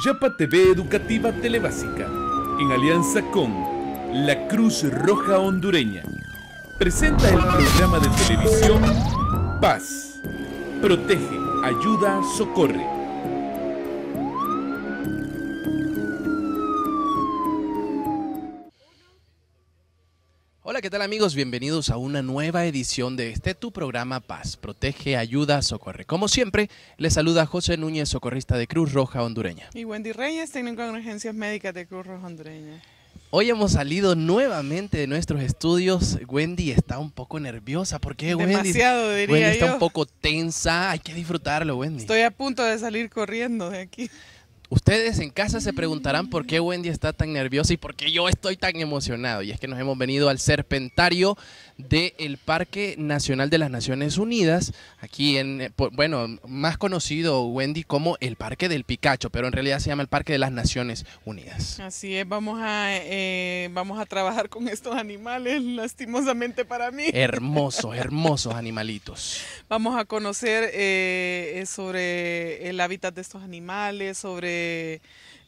Suyapa TV Educativa Telebásica, en alianza con la Cruz Roja Hondureña, presenta el programa de televisión Paz. Protege, ayuda, socorre. ¿Qué tal amigos? Bienvenidos a una nueva edición de este tu programa Paz, Protege, Ayuda, Socorre. Como siempre, les saluda José Núñez, socorrista de Cruz Roja Hondureña. Y Wendy Reyes, técnico de urgencias médicas de Cruz Roja Hondureña. Hoy hemos salido nuevamente de nuestros estudios. Wendy está un poco nerviosa. ¿Por qué, Wendy? Demasiado, diría Wendy está yo. un poco tensa. Hay que disfrutarlo, Wendy. Estoy a punto de salir corriendo de aquí. Ustedes en casa se preguntarán por qué Wendy está tan nerviosa y por qué yo estoy tan emocionado. Y es que nos hemos venido al Serpentario del Parque Nacional de las Naciones Unidas, aquí en, eh, bueno, más conocido, Wendy, como el Parque del Picacho, pero en realidad se llama el Parque de las Naciones Unidas. Así es, vamos a, eh, vamos a trabajar con estos animales, lastimosamente para mí. Hermosos, hermosos animalitos. Vamos a conocer eh, eh, sobre el hábitat de estos animales, sobre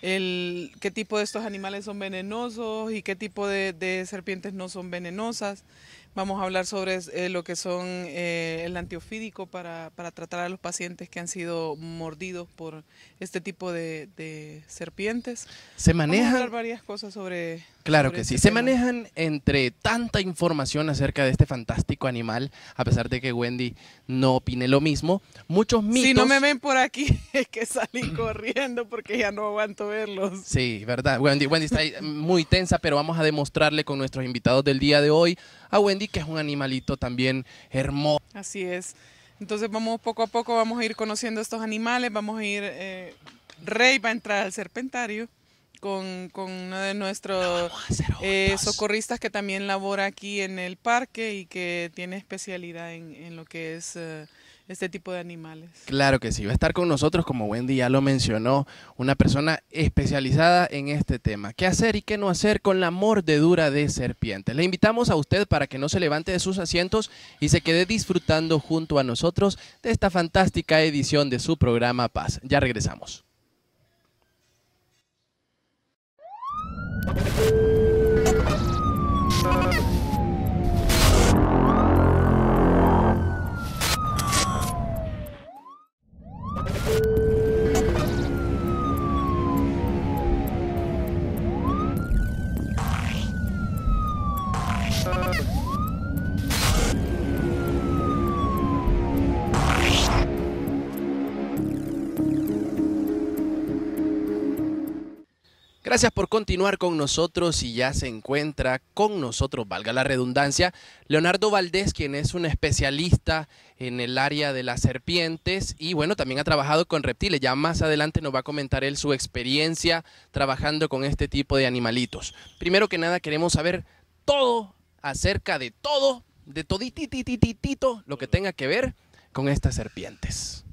el, qué tipo de estos animales son venenosos y qué tipo de, de serpientes no son venenosas. Vamos a hablar sobre eh, lo que son eh, el antiofídico para, para tratar a los pacientes que han sido mordidos por este tipo de, de serpientes. Se Vamos a hablar manejan, varias cosas sobre. Claro que sí, este se tema. manejan entre tanta información acerca de este fantástico animal, a pesar de que Wendy no opine lo mismo, muchos mitos... Si no me ven por aquí, es que salí corriendo porque ya no aguanto verlos. Sí, verdad. Wendy, Wendy está ahí muy tensa, pero vamos a demostrarle con nuestros invitados del día de hoy a Wendy que es un animalito también hermoso. Así es. Entonces vamos poco a poco, vamos a ir conociendo estos animales, vamos a ir, eh, Rey va a entrar al serpentario con, con uno de nuestros eh, socorristas que también labora aquí en el parque y que tiene especialidad en, en lo que es eh, este tipo de animales. Claro que sí, va a estar con nosotros, como Wendy ya lo mencionó, una persona especializada en este tema. ¿Qué hacer y qué no hacer con la mordedura de serpientes? Le invitamos a usted para que no se levante de sus asientos y se quede disfrutando junto a nosotros de esta fantástica edición de su programa Paz. Ya regresamos. Thank you. Gracias por continuar con nosotros y ya se encuentra con nosotros, valga la redundancia, Leonardo Valdés, quien es un especialista en el área de las serpientes y bueno, también ha trabajado con reptiles. Ya más adelante nos va a comentar él su experiencia trabajando con este tipo de animalitos. Primero que nada queremos saber todo acerca de todo, de todititititito, lo que tenga que ver con estas serpientes.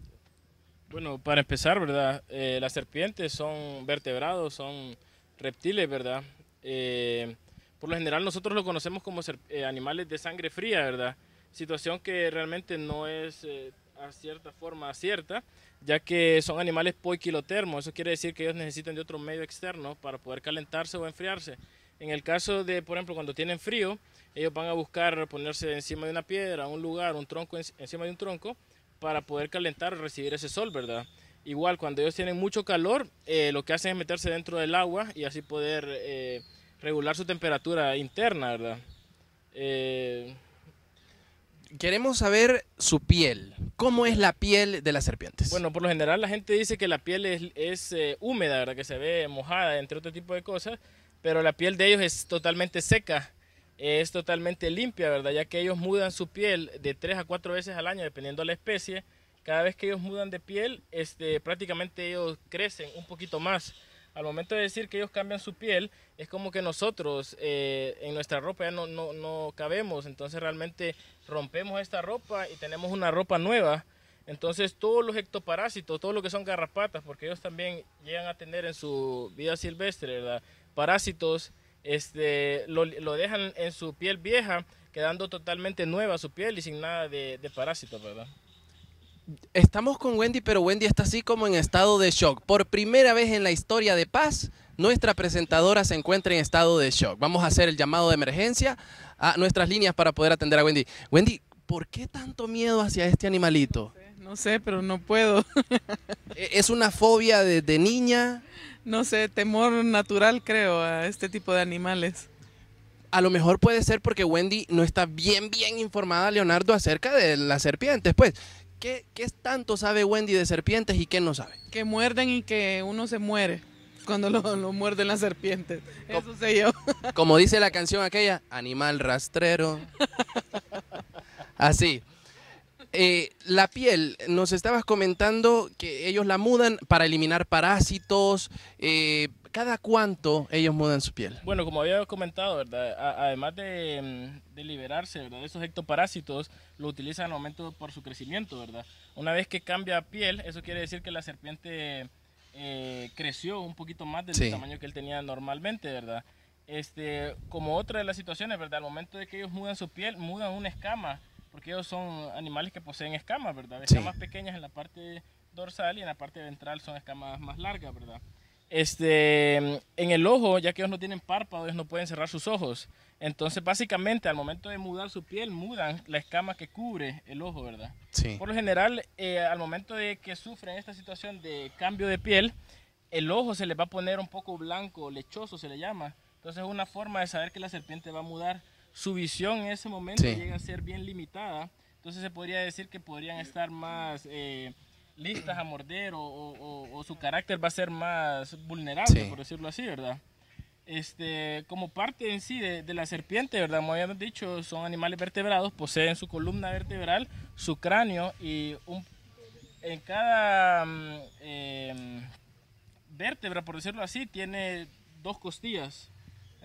Bueno, para empezar, ¿verdad? Eh, las serpientes son vertebrados, son reptiles, ¿verdad? Eh, por lo general nosotros lo conocemos como eh, animales de sangre fría, ¿verdad? Situación que realmente no es eh, a cierta forma cierta, ya que son animales poiquilotermos. Eso quiere decir que ellos necesitan de otro medio externo para poder calentarse o enfriarse. En el caso de, por ejemplo, cuando tienen frío, ellos van a buscar ponerse encima de una piedra, un lugar, un tronco en- encima de un tronco, para poder calentar o recibir ese sol, ¿verdad? Igual, cuando ellos tienen mucho calor, eh, lo que hacen es meterse dentro del agua y así poder eh, regular su temperatura interna, ¿verdad? Eh, Queremos saber su piel. ¿Cómo es la piel de las serpientes? bueno, por lo general la gente dice que la piel es, es, húmeda, ¿verdad? Que se ve mojada, entre otro tipo de cosas, pero la piel de ellos es totalmente seca, es totalmente limpia, ¿verdad? Ya que ellos mudan su piel de tres a cuatro veces al año, dependiendo de la especie. Cada vez que ellos mudan de piel, este, prácticamente ellos crecen un poquito más. Al momento de decir que ellos cambian su piel, es como que nosotros eh, en nuestra ropa ya no, no, no cabemos, entonces realmente rompemos esta ropa y tenemos una ropa nueva. Entonces todos los ectoparásitos, todo lo que son garrapatas, porque ellos también llegan a tener en su vida silvestre, ¿verdad? Parásitos, este, lo, lo dejan en su piel vieja, quedando totalmente nueva su piel y sin nada de, de parásitos, ¿verdad? Estamos con Wendy, pero Wendy está así como en estado de shock. Por primera vez en la historia de Paz, nuestra presentadora se encuentra en estado de shock. Vamos a hacer el llamado de emergencia a nuestras líneas para poder atender a Wendy. Wendy, ¿por qué tanto miedo hacia este animalito? No sé, pero no puedo. ¿E-, ¿Es una fobia de, de niña? No sé, temor natural creo a este tipo de animales. A lo mejor puede ser porque Wendy no está bien, bien informada, Leonardo, acerca de las serpientes. Pues, ¿qué, qué tanto sabe Wendy de serpientes y qué no sabe? Que muerden y que uno se muere cuando lo, lo muerden las serpientes. Eso sé yo. Como dice la canción aquella, animal rastrero. Así. Eh, la piel, nos estabas comentando que ellos la mudan para eliminar parásitos. Eh, ¿Cada cuánto ellos mudan su piel? Bueno, como había comentado, ¿verdad? A- además de, mm, de liberarse ¿verdad? de esos ectoparásitos, lo utilizan al momento por su crecimiento, ¿verdad? Una vez que cambia piel, eso quiere decir que la serpiente eh, creció un poquito más del Sí. tamaño que él tenía normalmente, ¿verdad? Este, como otra de las situaciones, ¿verdad? Al momento de que ellos mudan su piel, mudan una escama, porque ellos son animales que poseen escamas, ¿verdad? Sí. Escamas pequeñas en la parte dorsal y en la parte ventral son escamas más largas, ¿verdad? Este, en el ojo, ya que ellos no tienen párpados, ellos no pueden cerrar sus ojos. Entonces, básicamente, al momento de mudar su piel, mudan la escama que cubre el ojo, ¿verdad? Sí. Por lo general, eh, al momento de que sufren esta situación de cambio de piel, el ojo se les va a poner un poco blanco, lechoso se le llama. Entonces es una forma de saber que la serpiente va a mudar. Su visión en ese momento Sí. llega a ser bien limitada. Entonces se podría decir que podrían estar más eh, listas a morder o, o- o- o su carácter va a ser más vulnerable, Sí. por decirlo así, ¿verdad? Este, como parte en sí de, de la serpiente, ¿verdad? Como habíamos dicho, son animales vertebrados, poseen su columna vertebral, su cráneo y un, en cada mm, em, vértebra, por decirlo así, tiene dos costillas.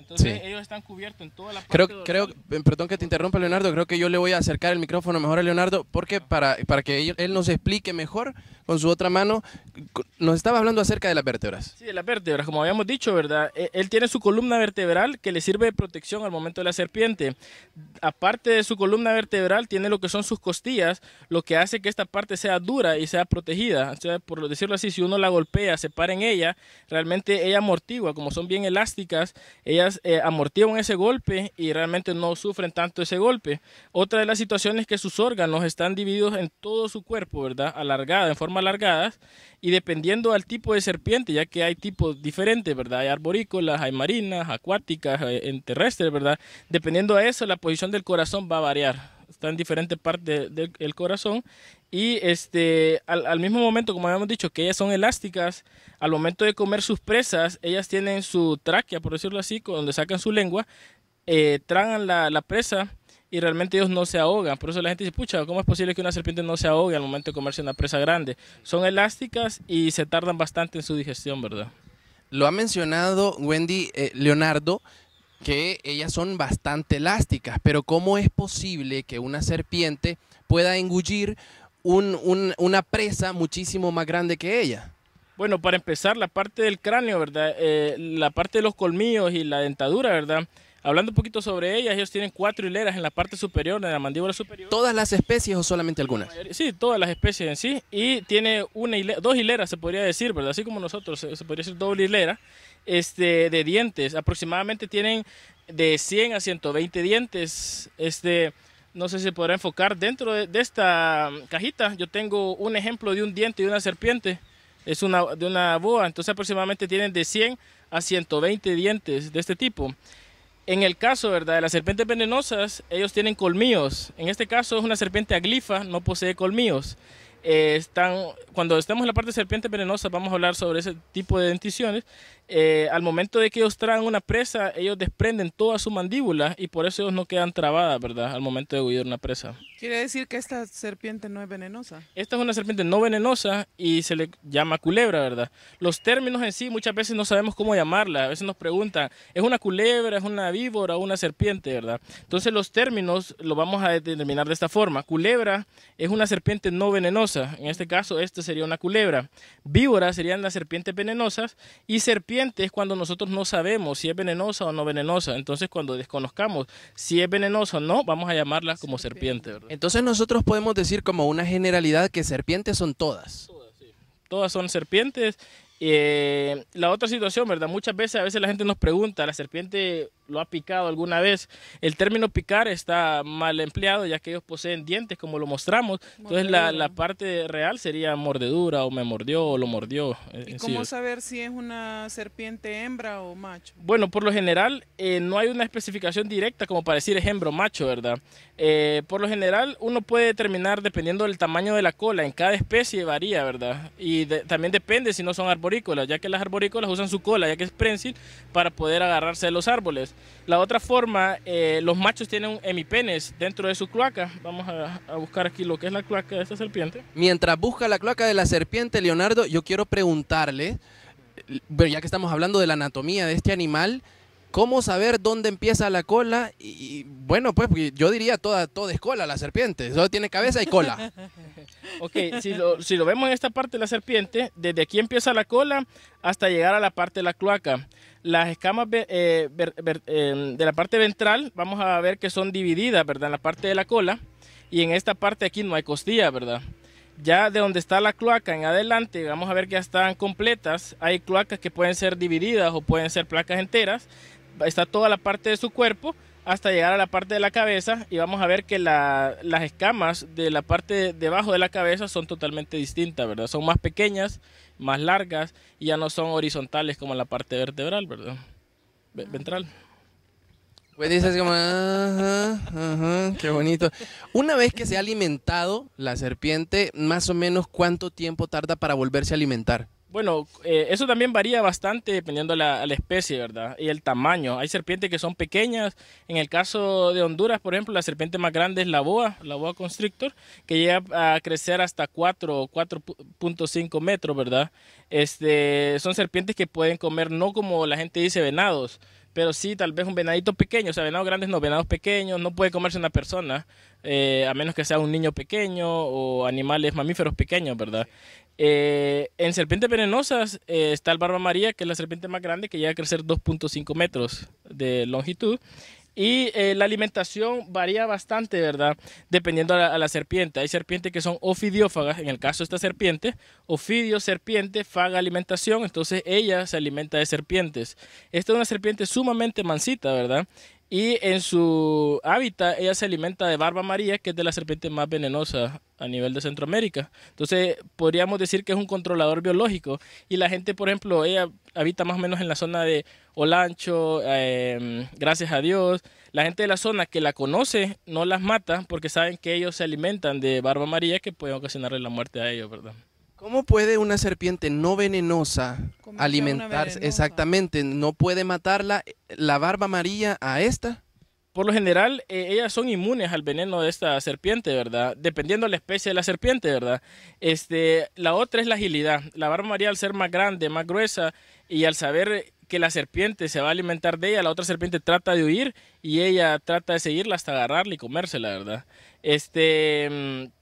Entonces Sí. ellos están cubiertos en toda la parte Creo, creo, perdón que te interrumpa, Leonardo, creo que yo le voy a acercar el micrófono mejor a Leonardo, porque para, para que él, él nos explique mejor con su otra mano, nos estaba hablando acerca de las vértebras. Sí, de las vértebras, como habíamos dicho, ¿verdad? E- Él tiene su columna vertebral que le sirve de protección al momento de la serpiente. Aparte de su columna vertebral, tiene lo que son sus costillas, lo que hace que esta parte sea dura y sea protegida. O sea, por decirlo así, si uno la golpea, se para en ella, realmente ella amortigua, como son bien elásticas, ellas eh, amortiguan ese golpe y realmente no sufren tanto ese golpe. Otra de las situaciones es que sus órganos están divididos en todo su cuerpo, ¿verdad? Alargada, en forma alargadas, y dependiendo al tipo de serpiente, ya que hay tipos diferentes, ¿verdad? Hay arborícolas, hay marinas, acuáticas, eh, en terrestres, ¿verdad? Dependiendo a eso, la posición del corazón va a variar. Está en diferentes partes del corazón y este al, mismo momento, como habíamos dicho, que ellas son elásticas, al momento de comer sus presas, ellas tienen su tráquea, por decirlo así, donde sacan su lengua, eh, tragan la presa y realmente ellos no se ahogan. Por eso la gente dice, pucha, ¿cómo es posible que una serpiente no se ahogue al momento de comerse una presa grande? Son elásticas y se tardan bastante en su digestión, ¿verdad? Lo ha mencionado Wendy eh, Leonardo, que ellas son bastante elásticas, pero ¿cómo es posible que una serpiente pueda engullir un- un- una presa muchísimo más grande que ella? Bueno, para empezar, la parte del cráneo, ¿verdad? Eh, la parte de los colmillos y la dentadura, ¿verdad? Hablando un poquito sobre ellas, ellos tienen cuatro hileras en la parte superior, en la mandíbula superior. ¿Todas las especies o solamente algunas? Sí, todas las especies en sí. Y tiene una dos hileras, se podría decir, ¿verdad? Así como nosotros, se, podría decir doble hilera, este, de dientes. Aproximadamente tienen de 100 a 120 dientes. Este, no sé si se podrá enfocar. Dentro de, de esta mm, cajita yo tengo un ejemplo de un diente de una serpiente. Es una, de una boa. Entonces aproximadamente tienen de 100 a 120 dientes de este tipo. En el caso ¿verdad? de las serpientes venenosas, ellos tienen colmillos. En este caso es una serpiente aglifa, no posee colmillos. Eh, están, cuando estemos en la parte de serpientes venenosas, vamos a hablar sobre ese tipo de denticiones. Eh, al momento de que ellos tragan una presa, ellos desprenden toda su mandíbula y por eso ellos no quedan trabadas, ¿verdad? Al momento de huir una presa. Quiere decir que esta serpiente no es venenosa. Esta es una serpiente no venenosa y se le llama culebra, ¿verdad? Los términos en sí muchas veces no sabemos cómo llamarla. A veces nos preguntan, ¿es una culebra, es una víbora o una serpiente, ¿verdad? Entonces los términos lo vamos a determinar de esta forma. Culebra es una serpiente no venenosa. Venenosa. En este caso, esta sería una culebra. Víboras serían las serpientes venenosas y serpiente es cuando nosotros no sabemos si es venenosa o no venenosa. Entonces, cuando desconozcamos si es venenosa o no, vamos a llamarla como serpiente. Entonces, nosotros podemos decir como una generalidad que serpientes son todas. Todas son serpientes eh, la otra situación, ¿verdad? Muchas veces, a veces la gente nos pregunta, ¿la serpiente lo ha picado alguna vez? El término picar está mal empleado, ya que ellos poseen dientes, como lo mostramos. Entonces, la, la, parte real sería mordedura, o me mordió, o lo mordió. Eh, ¿Y cómo saber si es una serpiente hembra o macho? Bueno, por lo general, eh, no hay una especificación directa como para decir es hembra o macho, ¿verdad? por lo general, uno puede determinar dependiendo del tamaño de la cola. En cada especie varía, ¿verdad? Y también depende si no son árboles ya que las arborícolas usan su cola, ya que es prensil, para poder agarrarse de los árboles. La otra forma, eh, los machos tienen hemipenes dentro de su cloaca. Vamos a, a, buscar aquí lo que es la cloaca de esta serpiente. Mientras busca la cloaca de la serpiente, Leonardo, yo quiero preguntarle, ya que estamos hablando de la anatomía de este animal, ¿Cómo saber dónde empieza la cola? Y, bueno, pues yo diría toda, toda es cola la serpiente, solo tiene cabeza y cola. ok, si lo, si lo, vemos en esta parte de la serpiente, desde aquí empieza la cola hasta llegar a la parte de la cloaca. Las escamas eh, em, de la parte ventral vamos a ver que son divididas, ¿verdad? En la parte de la cola y en esta parte aquí no hay costilla, ¿verdad? Ya de donde está la cloaca en adelante, vamos a ver que ya están completas. Hay cloacas que pueden ser divididas o pueden ser placas enteras está toda la parte de su cuerpo hasta llegar a la parte de la cabeza y vamos a ver que las escamas de la parte debajo de la cabeza son totalmente distintas, ¿verdad? Son más pequeñas, más largas y ya no son horizontales como la parte vertebral, ¿verdad? Ventral. Pues dices como, qué bonito. Una vez que se ha alimentado la serpiente, más o menos cuánto tiempo tarda para volverse a alimentar. Bueno, eh, eso también varía bastante dependiendo de la, la, especie, ¿verdad? Y el tamaño. Hay serpientes que son pequeñas. En el caso de Honduras, por ejemplo, la serpiente más grande es la boa, la boa constrictor, que llega a crecer hasta 4 o 4.5 metros, ¿verdad? Este, son serpientes que pueden comer no como la gente dice venados, pero sí tal vez un venadito pequeño, o sea, venados grandes no, venados pequeños, no puede comerse una persona, eh, a menos que sea un niño pequeño o animales mamíferos pequeños, ¿verdad? Eh, en serpientes venenosas eh, está el barba maría, que es la serpiente más grande, que llega a crecer 2.5 metros de longitud. Y eh, la alimentación varía bastante, ¿verdad? Dependiendo a la, serpiente. Hay serpientes que son ofidiófagas, en el caso de esta serpiente, ofidio, serpiente, faga, alimentación, entonces ella se alimenta de serpientes. Esta es una serpiente sumamente mansita, ¿verdad? Y en su hábitat ella se alimenta de barba amarilla, que es de la serpiente más venenosa a nivel de Centroamérica. Entonces podríamos decir que es un controlador biológico. Y la gente, por ejemplo, ella habita más o menos en la zona de Olancho, em, gracias a Dios. La gente de la zona que la conoce no las mata porque saben que ellos se alimentan de barba amarilla que pueden ocasionarle la muerte a ellos, ¿verdad? ¿Cómo puede una serpiente no venenosa alimentarse? Exactamente, no puede matarla la barba amarilla a esta. Por lo general, eh, ellas son inmunes al veneno de esta serpiente, ¿verdad? Dependiendo de la especie de la serpiente, ¿verdad? Este, la otra es la agilidad. La barba amarilla, al ser más grande, más gruesa, y al saber que la serpiente se va a alimentar de ella, la otra serpiente trata de huir y ella trata de seguirla hasta agarrarla y comérsela, ¿verdad? Este mm,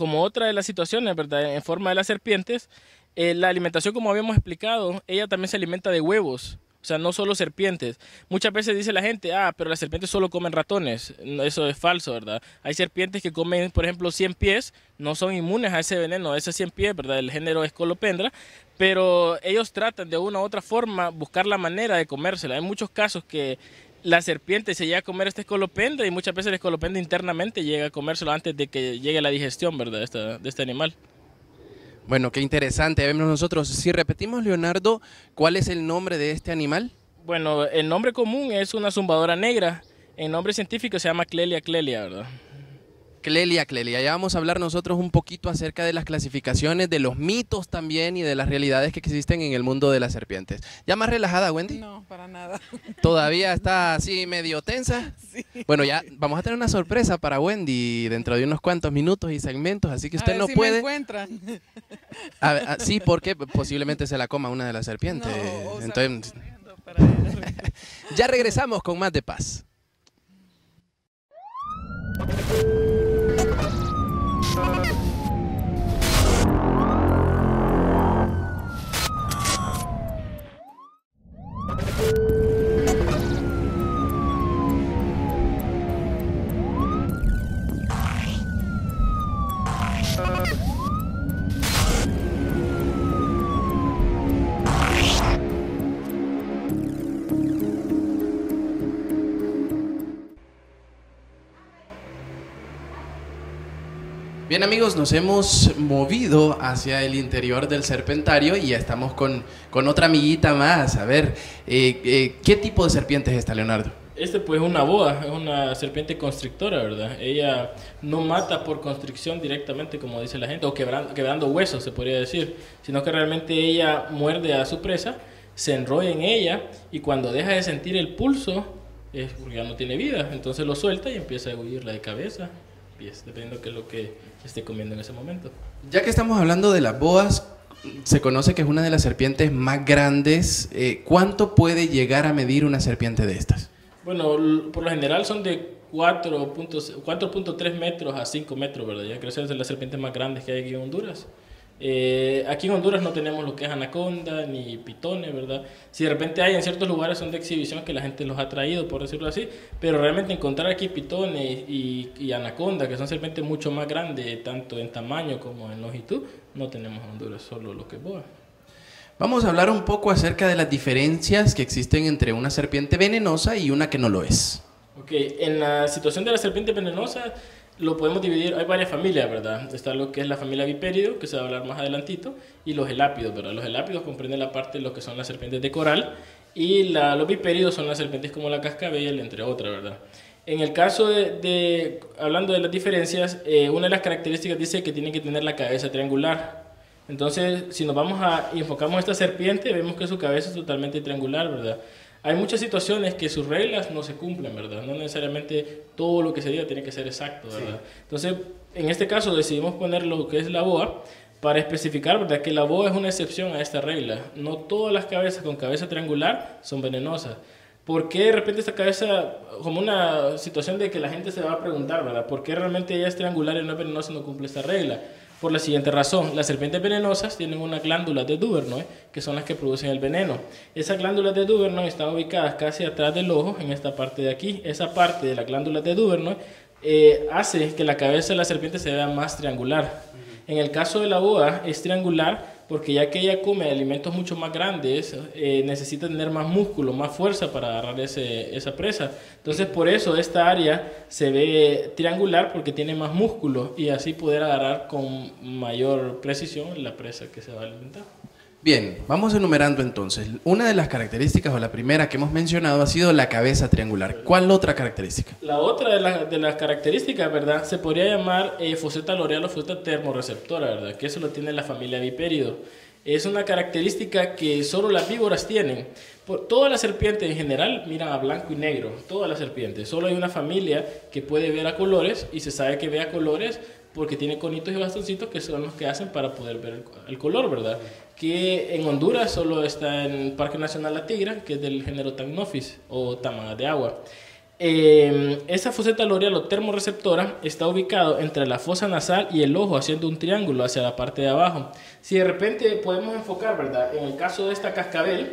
como otra de las situaciones, ¿verdad? En forma de las serpientes, eh, la alimentación, como habíamos explicado, ella también se alimenta de huevos. O sea, no solo serpientes. Muchas veces dice la gente, ah, pero las serpientes solo comen ratones. Eso es falso, ¿verdad? Hay serpientes que comen, por ejemplo, 100 pies, no son inmunes a ese veneno, a ese 100 pies, ¿verdad? El género es colopendra, pero ellos tratan de una u otra forma buscar la manera de comérsela. Hay muchos casos que la serpiente se llega a comer este escolopendra y muchas veces el escolopendra internamente llega a comérselo antes de que llegue la digestión, ¿verdad? De, este animal. Bueno, qué interesante. Vemos nosotros, si repetimos, Leonardo, ¿cuál es el nombre de este animal? Bueno, el nombre común es una zumbadora negra. El nombre científico se llama Clelia clelia, ¿verdad? Clelia, Clelia, ya vamos a hablar nosotros un poquito acerca de las clasificaciones, de los mitos también y de las realidades que existen en el mundo de las serpientes. ¿Ya más relajada, Wendy? No, para nada. ¿Todavía está así medio tensa? Sí. Bueno, ya vamos a tener una sorpresa para Wendy dentro de unos cuantos minutos y segmentos, así que usted no puede... Me encuentran. sí, porque posiblemente se la coma una de las serpientes. Entonces... ya regresamos con más de paz. Thank you. Bien amigos, nos hemos movido hacia el interior del serpentario y ya estamos con, con otra amiguita más. A ver, eh, eh, ¿qué tipo de serpiente es esta, Leonardo? Este pues es una boa, es una serpiente constrictora, ¿verdad? Ella no mata por constricción directamente, como dice la gente, o quebrando, quebrando huesos, se podría decir, sino que realmente ella muerde a su presa, se enrolla en ella y cuando deja de sentir el pulso, es ya no tiene vida, entonces lo suelta y empieza a huirla de cabeza, pies, dependiendo de lo que esté comiendo en ese momento. Ya que estamos hablando de las boas, se conoce que es una de las serpientes más grandes. Eh, ¿Cuánto puede llegar a medir una serpiente de estas? Bueno, por lo general son de 4.3 metros a 5 metros, ¿verdad? Ya creo que es de las serpientes más grandes que hay aquí en Honduras. Eh, aquí en Honduras no tenemos lo que es anaconda ni pitones, ¿verdad? Si de repente hay en ciertos lugares son de exhibición que la gente los ha traído, por decirlo así, pero realmente encontrar aquí pitones y, y anaconda, que son serpientes mucho más grandes, tanto en tamaño como en longitud, no tenemos en Honduras, solo lo que es boa. Vamos a hablar un poco acerca de las diferencias que existen entre una serpiente venenosa y una que no lo es. Ok, en la situación de la serpiente venenosa, lo podemos dividir, hay varias familias, ¿verdad? Está lo que es la familia vipérido, que se va a hablar más adelantito, y los elápidos, ¿verdad? Los elápidos comprenden la parte de lo que son las serpientes de coral, y la, los vipéridos son las serpientes como la cascabel, entre otras, ¿verdad? En el caso de, hablando de las diferencias, eh, una de las características dice que tiene que tener la cabeza triangular. Entonces, si nos vamos a enfocamos esta serpiente, vemos que su cabeza es totalmente triangular, ¿verdad? Hay muchas situaciones que sus reglas no se cumplen, ¿verdad? No necesariamente todo lo que se diga tiene que ser exacto, ¿verdad? Entonces, en este caso decidimos poner lo que es la boa para especificar, ¿verdad? Que la boa es una excepción a esta regla. No todas las cabezas con cabeza triangular son venenosas. ¿Por qué de repente esta cabeza, como una situación de que la gente se va a preguntar, ¿verdad? ¿Por qué realmente ella es triangular y no es venenosa y no cumple esta regla? Por la siguiente razón, las serpientes venenosas tienen unas glándulas de Duvernoy, que son las que producen el veneno. Esas glándulas de Duvernoy están ubicadas casi atrás del ojo, en esta parte de aquí. Esa parte de la glándula de Duvernoy eh, hace que la cabeza de la serpiente se vea más triangular. En el caso de la boa es triangular porque ya que ella come alimentos mucho más grandes, eh, necesita tener más músculo, más fuerza para agarrar ese, esa presa. Entonces por eso esta área se ve triangular porque tiene más músculo y así poder agarrar con mayor precisión la presa que se va a alimentar. Bien, vamos enumerando entonces. Una de las características, o la primera que hemos mencionado, ha sido la cabeza triangular. ¿Cuál otra característica? La otra de, de las características, ¿verdad? Se podría llamar eh, foseta loreal o foseta termorreceptora, ¿verdad? Que eso lo tiene la familia Viperido. Es una característica que solo las víboras tienen. Por, todas las serpientes en general miran a blanco y negro, todas las serpientes. Solo hay una familia que puede ver a colores y se sabe que ve a colores porque tiene conitos y bastoncitos que son los que hacen para poder ver el, color, ¿verdad? Que en Honduras solo está en el Parque Nacional La Tigra, que es del género Thamnophis o tamaga de agua. Eh, esa foseta loreal o termorreceptora está ubicado entre la fosa nasal y el ojo, haciendo un triángulo hacia la parte de abajo. Si de repente podemos enfocar, ¿verdad? En el caso de esta cascabel,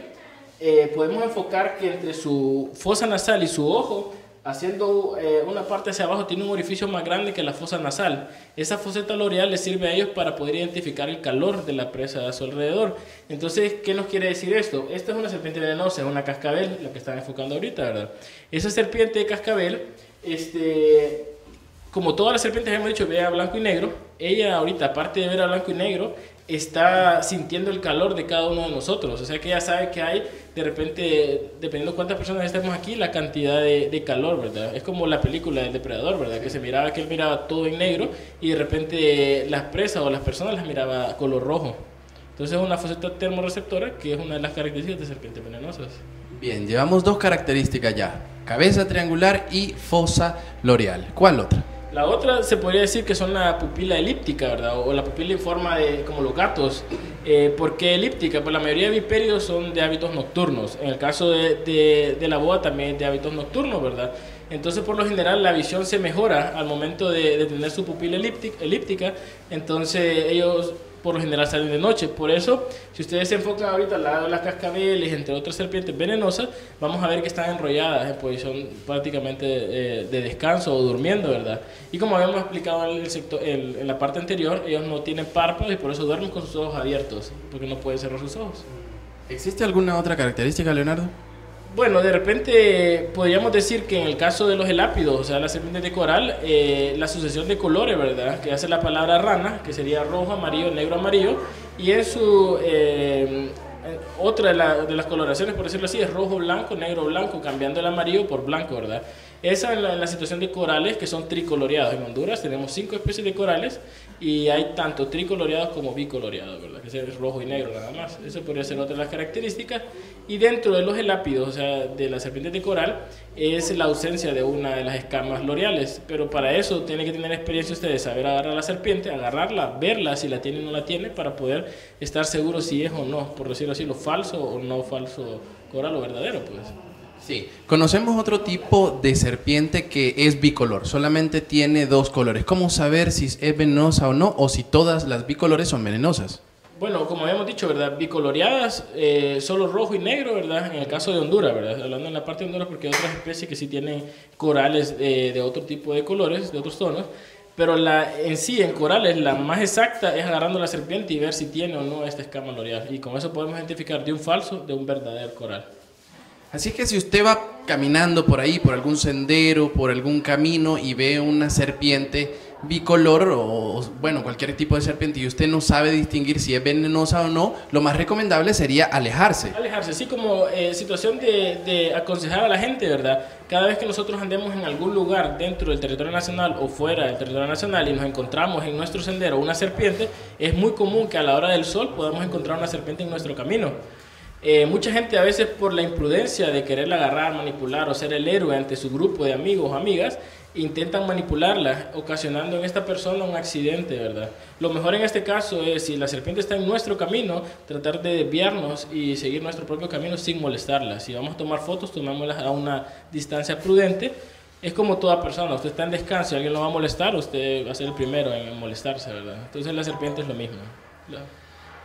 eh, podemos enfocar que entre su fosa nasal y su ojo haciendo eh, una parte hacia abajo, tiene un orificio más grande que la fosa nasal. Esa foseta loreal les sirve a ellos para poder identificar el calor de la presa a su alrededor. Entonces, ¿qué nos quiere decir esto? Esta es una serpiente venenosa, es una cascabel, lo que están enfocando ahorita, ¿verdad? Esa serpiente de cascabel, este, como todas las serpientes hemos dicho, ve a blanco y negro. Ella ahorita, aparte de ver a blanco y negro, está sintiendo el calor de cada uno de nosotros. O sea que ella sabe que hay, de repente, dependiendo cuántas personas estemos aquí, la cantidad de, calor, ¿verdad? Es como la película del depredador, ¿verdad? Que se miraba, que él miraba todo en negro y de repente las presas o las personas las miraba color rojo. Entonces es una faceta termorreceptora que es una de las características de serpientes venenosas. Bien, llevamos dos características ya. Cabeza triangular y fosa loreal. ¿Cuál otra? La otra se podría decir que son la pupila elíptica, ¿verdad? O la pupila en forma de, como los gatos. Eh, ¿Por qué elíptica? Pues la mayoría de viperios son de hábitos nocturnos. En el caso de, de, la boa también de hábitos nocturnos, ¿verdad? Entonces, por lo general, la visión se mejora al momento de, de tener su pupila elíptica. Entonces, ellos por lo general salen de noche. Por eso, si ustedes se enfocan ahorita al lado de las cascabeles, entre otras serpientes venenosas, vamos a ver que están enrolladas en posición prácticamente de, de descanso o durmiendo, ¿verdad? Y como habíamos explicado en, el sector, en la parte anterior, ellos no tienen párpados y por eso duermen con sus ojos abiertos, porque no pueden cerrar sus ojos. ¿Existe alguna otra característica, Leonardo? Bueno, de repente podríamos decir que en el caso de los elápidos, o sea, las serpientes de coral, eh, la sucesión de colores, ¿verdad? Que hace la palabra rana, que sería rojo, amarillo, negro, amarillo, y en su eh, otra de, la, de, las coloraciones, por decirlo así, es rojo, blanco, negro, blanco, cambiando el amarillo por blanco, ¿verdad? Esa es la, la, situación de corales que son tricoloreados. En Honduras tenemos cinco especies de corales y hay tanto tricoloreados como bicoloreados, ¿verdad? Que es rojo y negro nada más. Eso podría ser otra de las características. Y dentro de los elápidos, o sea, de las serpientes de coral, es la ausencia de una de las escamas loreales. Pero para eso tiene que tener experiencia ustedes, saber agarrar a la serpiente, agarrarla, verla si la tiene o no la tiene, para poder estar seguro si es o no, por decirlo así, lo falso o no falso coral o verdadero, pues. Sí, conocemos otro tipo de serpiente que es bicolor, solamente tiene dos colores. ¿Cómo saber si es venenosa o no, o si todas las bicolores son venenosas? Bueno, como habíamos dicho, ¿verdad? Bicoloreadas, eh, solo rojo y negro, ¿verdad? En el caso de Honduras, ¿verdad? Hablando en la parte de Honduras, porque hay otras especies que sí tienen corales eh, de otro tipo de colores, de otros tonos. Pero la, en sí, en corales, la más exacta es agarrando la serpiente y ver si tiene o no esta escama loreal. Y con eso podemos identificar de un falso de un verdadero coral. Así que si usted va caminando por ahí, por algún sendero, por algún camino y ve una serpiente bicolor o, bueno, cualquier tipo de serpiente y usted no sabe distinguir si es venenosa o no, lo más recomendable sería alejarse. Alejarse, sí, como eh, situación de, de, aconsejar a la gente, ¿verdad? Cada vez que nosotros andemos en algún lugar dentro del territorio nacional o fuera del territorio nacional y nos encontramos en nuestro sendero una serpiente, es muy común que a la hora del sol podamos encontrar una serpiente en nuestro camino. Eh, mucha gente a veces por la imprudencia de quererla agarrar, manipular o ser el héroe ante su grupo de amigos o amigas, intentan manipularla, ocasionando en esta persona un accidente, ¿verdad? Lo mejor en este caso es, si la serpiente está en nuestro camino, tratar de desviarnos y seguir nuestro propio camino sin molestarla. Si vamos a tomar fotos, tomémoslas a una distancia prudente. Es como toda persona, usted está en descanso alguien lo va a molestar, usted va a ser el primero en molestarse, ¿verdad? Entonces la serpiente es lo mismo.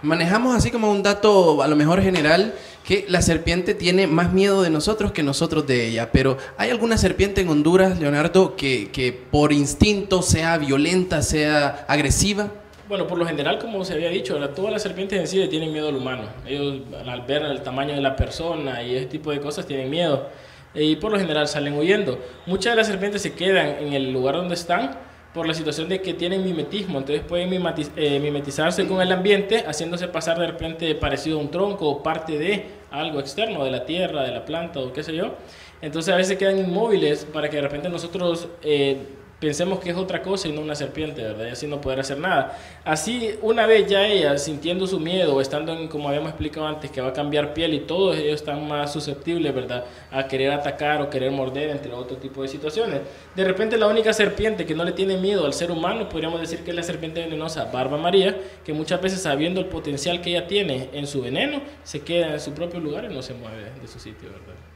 Manejamos así como un dato a lo mejor general que la serpiente tiene más miedo de nosotros que nosotros de ella, pero ¿hay alguna serpiente en Honduras, Leonardo, que, que por instinto sea violenta, sea agresiva? Bueno, por lo general, como se había dicho, todas las serpientes en sí le tienen miedo al humano. Ellos al ver el tamaño de la persona y ese tipo de cosas tienen miedo y por lo general salen huyendo. Muchas de las serpientes se quedan en el lugar donde están por la situación de que tienen mimetismo, entonces pueden mimetiz eh, mimetizarse con el ambiente, haciéndose pasar de repente parecido a un tronco o parte de algo externo, de la tierra, de la planta o qué sé yo. Entonces a veces quedan inmóviles para que de repente nosotros eh, pensemos que es otra cosa y no una serpiente, ¿verdad? Y así no poder hacer nada. Así, una vez ya ella sintiendo su miedo, estando en, como habíamos explicado antes, que va a cambiar piel y todos ellos están más susceptibles, ¿verdad? A querer atacar o querer morder, entre otro tipo de situaciones. De repente la única serpiente que no le tiene miedo al ser humano, podríamos decir que es la serpiente venenosa Barba María, que muchas veces sabiendo el potencial que ella tiene en su veneno, se queda en su propio lugar y no se mueve de su sitio, ¿verdad?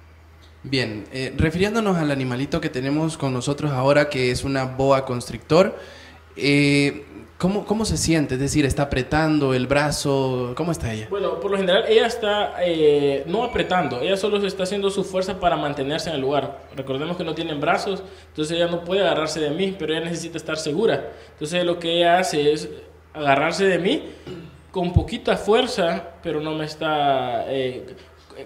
Bien, eh, refiriéndonos al animalito que tenemos con nosotros ahora, que es una boa constrictor, eh, ¿cómo, ¿cómo, se siente? Es decir, ¿está apretando el brazo? ¿Cómo está ella? Bueno, por lo general ella está eh, no apretando, ella solo está haciendo su fuerza para mantenerse en el lugar. Recordemos que no tienen brazos, entonces ella no puede agarrarse de mí, pero ella necesita estar segura. Entonces lo que ella hace es agarrarse de mí con poquita fuerza, pero no me está eh,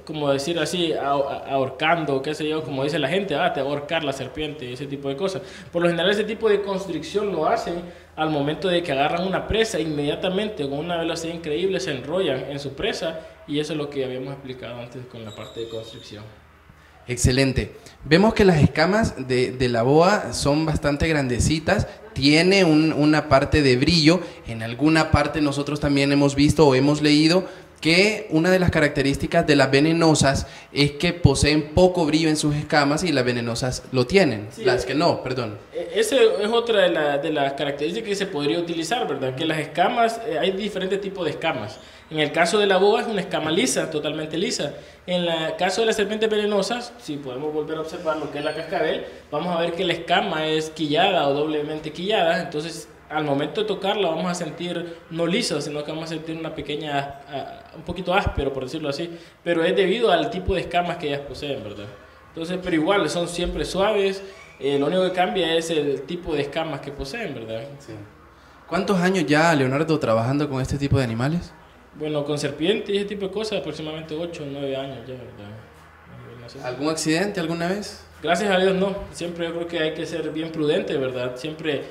como decir así, ahorcando, qué sé yo, como dice la gente, ah, ahorcar la serpiente, ese tipo de cosas. Por lo general ese tipo de constricción lo hacen al momento de que agarran una presa, inmediatamente con una velocidad increíble se enrollan en su presa y eso es lo que habíamos explicado antes con la parte de constricción. Excelente. Vemos que las escamas de, de la boa son bastante grandecitas, tiene un, una parte de brillo, en alguna parte nosotros también hemos visto o hemos leído que una de las características de las venenosas es que poseen poco brillo en sus escamas y las venenosas lo tienen, sí, las que no, perdón. E, Esa es otra de, la, de, las características que se podría utilizar, ¿verdad? Que las escamas, eh, hay diferentes tipos de escamas. En el caso de la boa es una escama lisa, totalmente lisa. En el caso de las serpientes venenosas, si podemos volver a observar lo que es la cascabel, vamos a ver que la escama es quillada o doblemente quillada, entonces al momento de tocarla vamos a sentir no lisa, sino que vamos a sentir una pequeña, ah, un poquito áspero, por decirlo así, pero es debido al tipo de escamas que ellas poseen, ¿verdad? Entonces, pero igual, son siempre suaves, eh, lo único que cambia es el tipo de escamas que poseen, ¿verdad? Sí. ¿Cuántos años ya, Leonardo, trabajando con este tipo de animales? Bueno, con serpientes y ese tipo de cosas, aproximadamente 8 o 9 años ya, ¿verdad? ¿Algún accidente alguna vez? Gracias a Dios no. Siempre yo creo que hay que ser bien prudente, ¿verdad? Siempre,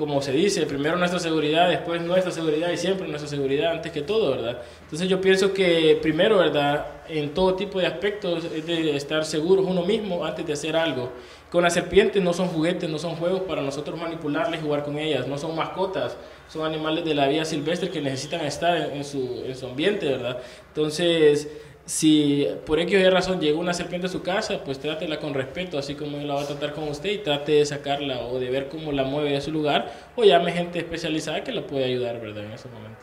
como se dice, primero nuestra seguridad, después nuestra seguridad y siempre nuestra seguridad antes que todo, ¿verdad? Entonces yo pienso que primero, ¿verdad? En todo tipo de aspectos es de estar seguros uno mismo antes de hacer algo. Con las serpientes no son juguetes, no son juegos para nosotros manipularles y jugar con ellas, no son mascotas, son animales de la vida silvestre que necesitan estar en, su, en su ambiente, ¿verdad? Entonces si por X o razón llega una serpiente a su casa, pues trátela con respeto, así como la va a tratar con usted, y trate de sacarla o de ver cómo la mueve de su lugar, o llame gente especializada que la puede ayudar, ¿verdad? En ese momento.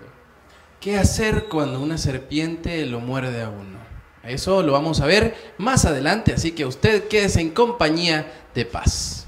¿Qué hacer cuando una serpiente lo muerde a uno? Eso lo vamos a ver más adelante, así que usted quédese en compañía de paz.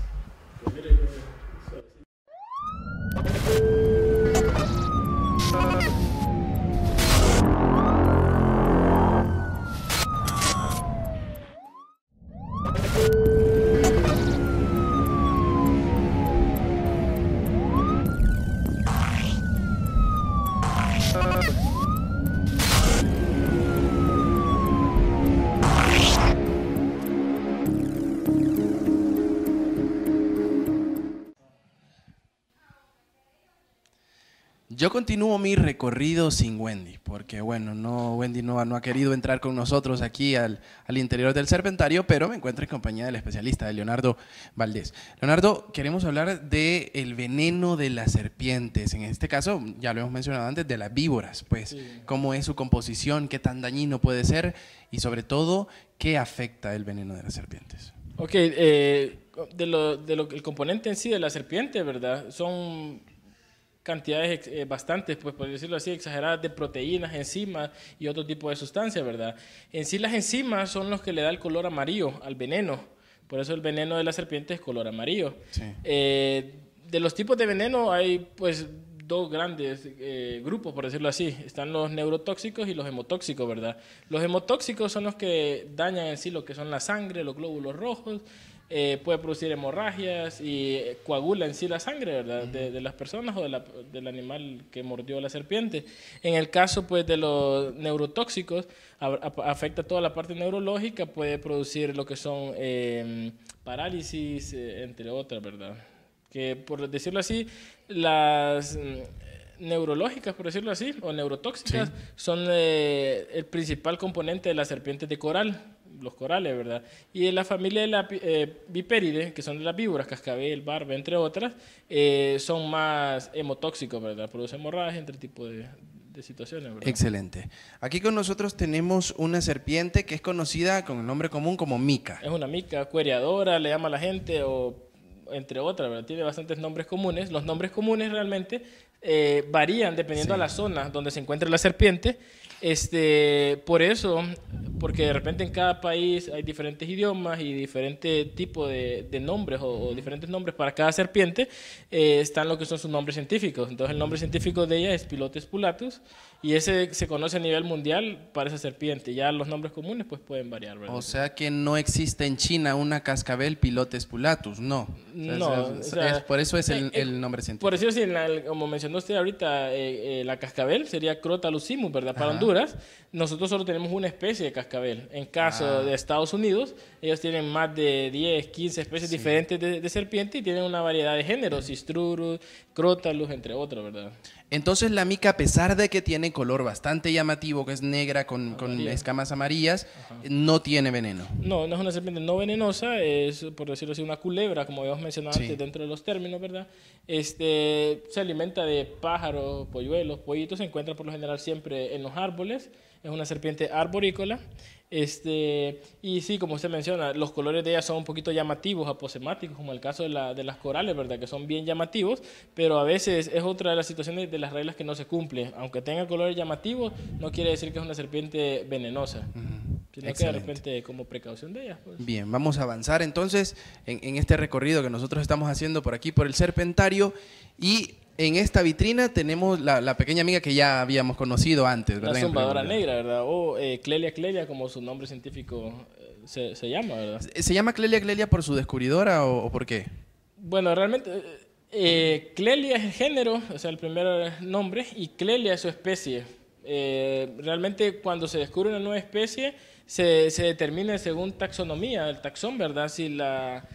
Yo continúo mi recorrido sin Wendy, porque bueno, no, Wendy no, no ha querido entrar con nosotros aquí al, al, interior del serpentario, pero me encuentro en compañía del especialista, de Leonardo Valdés. Leonardo, queremos hablar del el veneno de las serpientes, en este caso, ya lo hemos mencionado antes, de las víboras, pues, cómo es su composición, qué tan dañino puede ser y sobre todo, qué afecta el veneno de las serpientes. Ok, eh, de lo, de lo, el componente en sí de la serpiente, ¿verdad? Son cantidades eh, bastantes, pues por decirlo así, exageradas de proteínas, enzimas y otro tipo de sustancias, ¿verdad? En sí las enzimas son los que le da el color amarillo al veneno, por eso el veneno de la serpiente es color amarillo. Eh, de los tipos de veneno hay pues dos grandes eh, grupos, por decirlo así. Están los neurotóxicos y los hemotóxicos, ¿verdad? Los hemotóxicos son los que dañan en sí lo que son la sangre, los glóbulos rojos, eh, puede producir hemorragias y coagula en sí la sangre ¿verdad? De, las personas o del animal que mordió la serpiente. En el caso pues, de los neurotóxicos, afecta toda la parte neurológica, puede producir lo que son em, parálisis, eh, entre otras, ¿verdad? Que por decirlo así, las mm, neurológicas, por decirlo así, o neurotóxicas, son eh, el principal componente de las serpientes de coral los corales, ¿verdad? Y en la familia de la eh, que son de las víboras, cascabel, barba, entre otras, eh, son más hemotóxicos, ¿verdad? Producen hemorragias, entre tipos de, situaciones, ¿verdad? Excelente. Aquí con nosotros tenemos una serpiente que es conocida con el nombre común como mica. Es una mica, cuereadora, le llama a la gente, o entre otras, ¿verdad? Tiene bastantes nombres comunes. Los nombres comunes realmente eh, varían dependiendo de la zona donde se encuentre la serpiente este, por eso, porque de repente en cada país hay diferentes idiomas y diferentes tipos de, nombres o, diferentes nombres para cada serpiente, eh, están lo que son sus nombres científicos. Entonces el nombre científico de ella es Pilotes pulatus y ese se conoce a nivel mundial para esa serpiente. Ya los nombres comunes pues pueden variar. O sea que no existe en China una cascabel Pilotes pulatus, no. no, por eso es el, eh, nombre científico. Por decirlo así, como mencionó usted ahorita, eh, la cascabel sería Crotalucimus, ¿verdad? Para nosotros solo tenemos una especie de cascabel. En caso ah. de Estados Unidos, ellos tienen más de 10, 15 especies diferentes de, de, serpiente y tienen una variedad de géneros, Cistrurus, Crotalus, entre otros, ¿verdad? Entonces la mica, a pesar de que tiene color bastante llamativo, que es negra con, con escamas amarillas, no tiene veneno. No, no es una serpiente no venenosa, es, por decirlo así, una culebra, como habíamos mencionado antes dentro de los términos, ¿verdad? Este, se alimenta de pájaros, polluelos, pollitos, se encuentra por lo general siempre en los árboles, es una serpiente arborícola. Este, y sí, como usted menciona, los colores de ella son un poquito llamativos, aposemáticos, como el caso de, la, de las corales, ¿verdad? Que son bien llamativos, pero a veces es otra de las situaciones de las reglas que no se cumple. Aunque tenga colores llamativos, no quiere decir que es una serpiente venenosa. Sino que de repente como precaución de ella. Pues. Bien, vamos a avanzar entonces en, en este recorrido que nosotros estamos haciendo por aquí, por el Serpentario. Y En esta vitrina tenemos la, la pequeña amiga que ya habíamos conocido antes, La ¿verdad? En zumbadora negra, ¿verdad? O eh, Clelia Clelia, como su nombre científico eh, se, se llama, ¿verdad? ¿Se llama Clelia Clelia por su descubridora o, o por qué? Bueno, realmente, eh, Clelia es el género, o sea, el primer nombre, y Clelia es su especie. Realmente, cuando se descubre una nueva especie, se, se determina según taxonomía, el taxón, ¿verdad? Si la,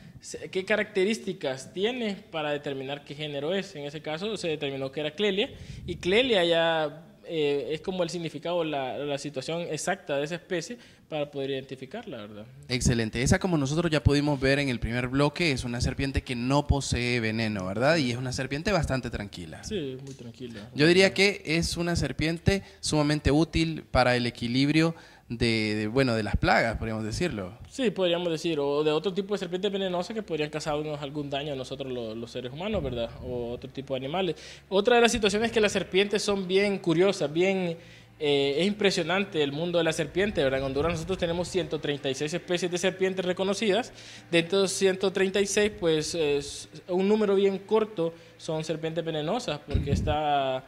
¿Qué características tiene para determinar qué género es? En ese caso, se determinó que era Clelia, y Clelia ya eh, es como el significado, la, la situación exacta de esa especie para poder identificarla, ¿verdad? Excelente. Esa, como nosotros ya pudimos ver en el primer bloque, es una serpiente que no posee veneno, ¿verdad? Y es una serpiente bastante tranquila. Sí, muy tranquila. Yo diría que es una serpiente sumamente útil para el equilibrio de, de, bueno, de las plagas, podríamos decirlo. Sí, podríamos decir, o de otro tipo de serpientes venenosas que podrían causarnos algún daño a nosotros los, los seres humanos, ¿verdad? O otro tipo de animales. Otra de las situaciones es que las serpientes son bien curiosas, bien... eh, es impresionante el mundo de la serpiente, ¿verdad? En Honduras nosotros tenemos 136 especies de serpientes reconocidas. De estos 136, pues es un número bien corto son serpientes venenosas, porque está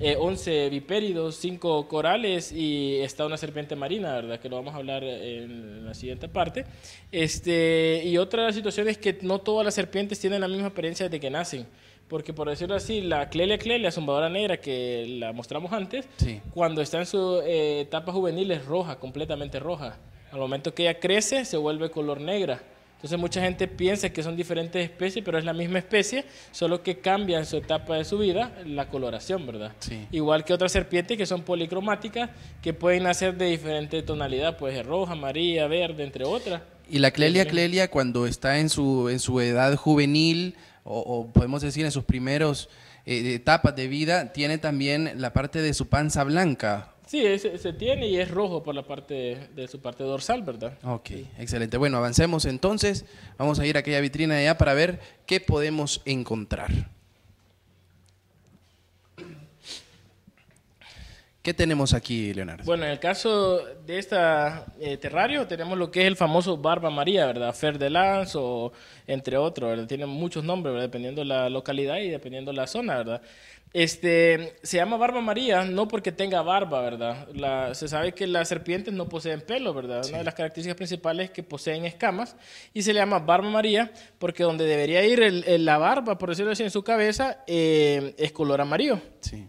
eh, 11 vipéridos, 5 corales y está una serpiente marina, ¿verdad? Que lo vamos a hablar en la siguiente parte. Este, y otra situación es que no todas las serpientes tienen la misma apariencia desde que nacen. Porque por decirlo así, la Clelia Clelia, zumbadora negra que la mostramos antes, Sí. cuando está en su eh, etapa juvenil es roja, completamente roja. Al momento que ella crece se vuelve color negra. Entonces mucha gente piensa que son diferentes especies, pero es la misma especie, solo que cambia en su etapa de su vida la coloración, ¿verdad? Sí. Igual que otras serpientes que son policromáticas, que pueden nacer de diferente tonalidad, puede ser roja, amarilla, verde, entre otras. Y la Clelia. Clelia, cuando está en su, en su edad juvenil, o, o podemos decir en sus primeros eh, etapas de vida, tiene también la parte de su panza blanca. Sí, ese- se tiene y es rojo por la parte de, de su parte dorsal, ¿verdad? Ok, excelente. Bueno, avancemos entonces. Vamos a ir a aquella vitrina allá para ver qué podemos encontrar. ¿Qué tenemos aquí, Leonardo? Bueno, en el caso de esta eh, terrario tenemos lo que es el famoso Barba María, ¿verdad? Fer de Lance o entre otros, ¿verdad? Tiene muchos nombres, ¿verdad? Dependiendo la localidad y dependiendo la zona, ¿verdad? Este, se llama Barba María no porque tenga barba, ¿verdad? La- se sabe que las serpientes no poseen pelo, ¿verdad? Una de las características principales es que poseen escamas y se le llama Barba María porque donde debería ir el- el- la barba, por decirlo así, en su cabeza, eh, es color amarillo. Sí.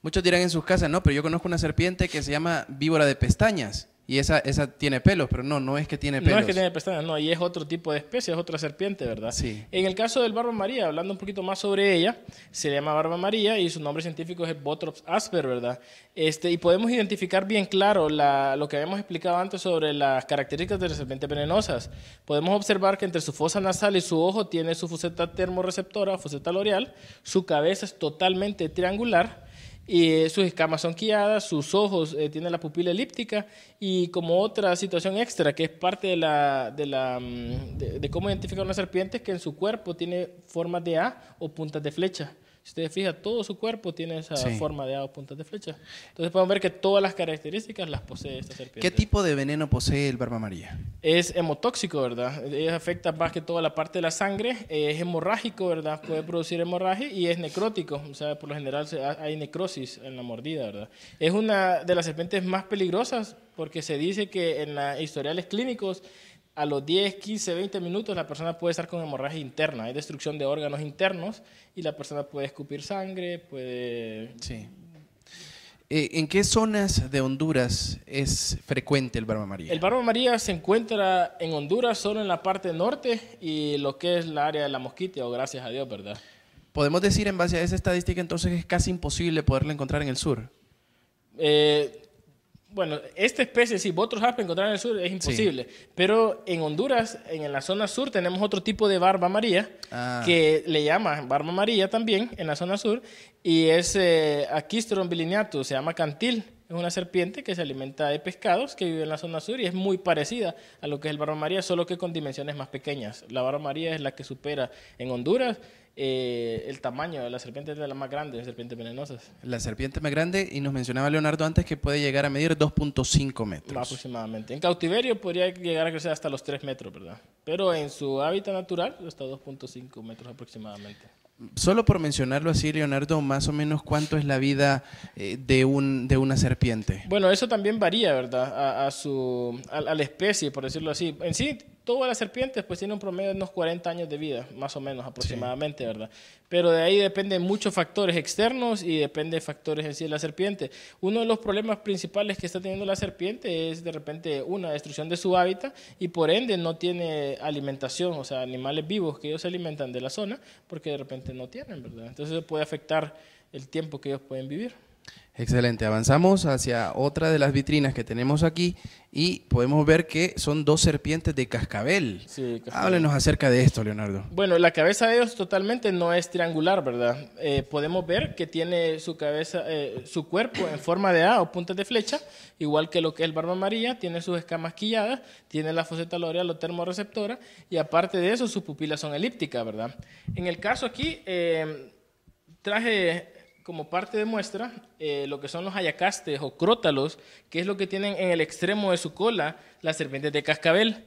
Muchos dirán en sus casas, no, pero yo conozco una serpiente que se llama víbora de pestañas. Y esa, esa tiene pelos, pero no, no es que tiene pelos. No es que tiene pestañas, no, y es otro tipo de especie, es otra serpiente, ¿verdad? Sí. En el caso del Barba María, hablando un poquito más sobre ella, se llama Barba María y su nombre científico es Botrops asper, ¿verdad? Este, y podemos identificar bien claro la- lo que habíamos explicado antes sobre las características de las serpientes venenosas. Podemos observar que entre su fosa nasal y su ojo tiene su foseta termorreceptora, foseta loreal, su cabeza es totalmente triangular. Y eh, sus escamas son quilladas, sus ojos eh, tienen la pupila elíptica y como otra situación extra que es parte de, la, de, la, mm, de, de cómo identificar una serpiente es que en su cuerpo tiene formas de A o puntas de flecha. Si ustedes fijan, todo su cuerpo tiene esa Sí. forma de A o puntas de flecha. Entonces podemos ver que todas las características las posee esta serpiente. ¿Qué tipo de veneno posee el barba María? Es hemotóxico, ¿verdad? Eh, afecta más que toda la parte de la sangre, es hemorrágico, ¿verdad? Puede producir hemorragia y es necrótico, o sea, por lo general hay necrosis en la mordida, ¿verdad? Es una de las serpientes más peligrosas porque se dice que en los historiales clínicos a los 10, 15, 20 minutos la persona puede estar con hemorragia interna, hay destrucción de órganos internos y la persona puede escupir sangre, puede... Sí. Eh, ¿En qué zonas de Honduras es frecuente el barba María? El barba María se encuentra en Honduras solo en la parte norte y lo que es la área de la Mosquitia, o gracias a Dios, ¿verdad? Podemos decir en base a esa estadística entonces que es casi imposible poderla encontrar en el sur. Eh, bueno, esta especie, si Botros Aspen encontrar en el sur, es imposible. Pero en Honduras, en la zona sur, tenemos otro tipo de barba amarilla Ah. que le llama barba amarilla también en la zona sur y es eh, Aquistron bilineatus, se llama cantil. Es una serpiente que se alimenta de pescados que vive en la zona sur y es muy parecida a lo que es el barba amarilla, solo que con dimensiones más pequeñas. La barba amarilla es la que supera en Honduras eh, el tamaño de la serpiente es de las más grandes, de serpientes venenosas. La serpiente más grande, y nos mencionaba Leonardo antes que puede llegar a medir 2.5 metros. Aproximadamente. En cautiverio podría llegar a crecer hasta los 3 metros, ¿verdad? Pero en su hábitat natural, hasta 2.5 metros aproximadamente. Solo por mencionarlo así, Leonardo, más o menos cuánto es la vida eh, de, un, de una serpiente. Bueno, eso también varía, ¿verdad? A, su, a, la especie, por decirlo así. En sí, todas las serpientes pues tienen un promedio de unos 40 años de vida, más o menos aproximadamente, ¿verdad? Pero de ahí dependen muchos factores externos y depende de factores en sí de la serpiente. Uno de los problemas principales que está teniendo la serpiente es de repente una destrucción de su hábitat y por ende no tiene alimentación, o sea, animales vivos que ellos se alimentan de la zona porque de repente no tienen, ¿verdad? Entonces eso puede afectar el tiempo que ellos pueden vivir. Excelente, avanzamos hacia otra de las vitrinas que tenemos aquí y podemos ver que son dos serpientes de cascabel. Sí, Háblenos acerca de esto, Leonardo. Bueno, la cabeza de ellos totalmente no es triangular, ¿verdad? Eh, podemos ver que tiene su cabeza, eh, su cuerpo en forma de A o puntas de flecha, igual que lo que es el barba amarilla, tiene sus escamas quilladas, tiene la foseta loreal o termorreceptora y aparte de eso sus pupilas son elípticas, ¿verdad? En el caso aquí eh, traje como parte de muestra eh, lo que son los ayacastes o crótalos, que es lo que tienen en el extremo de su cola las serpientes de cascabel.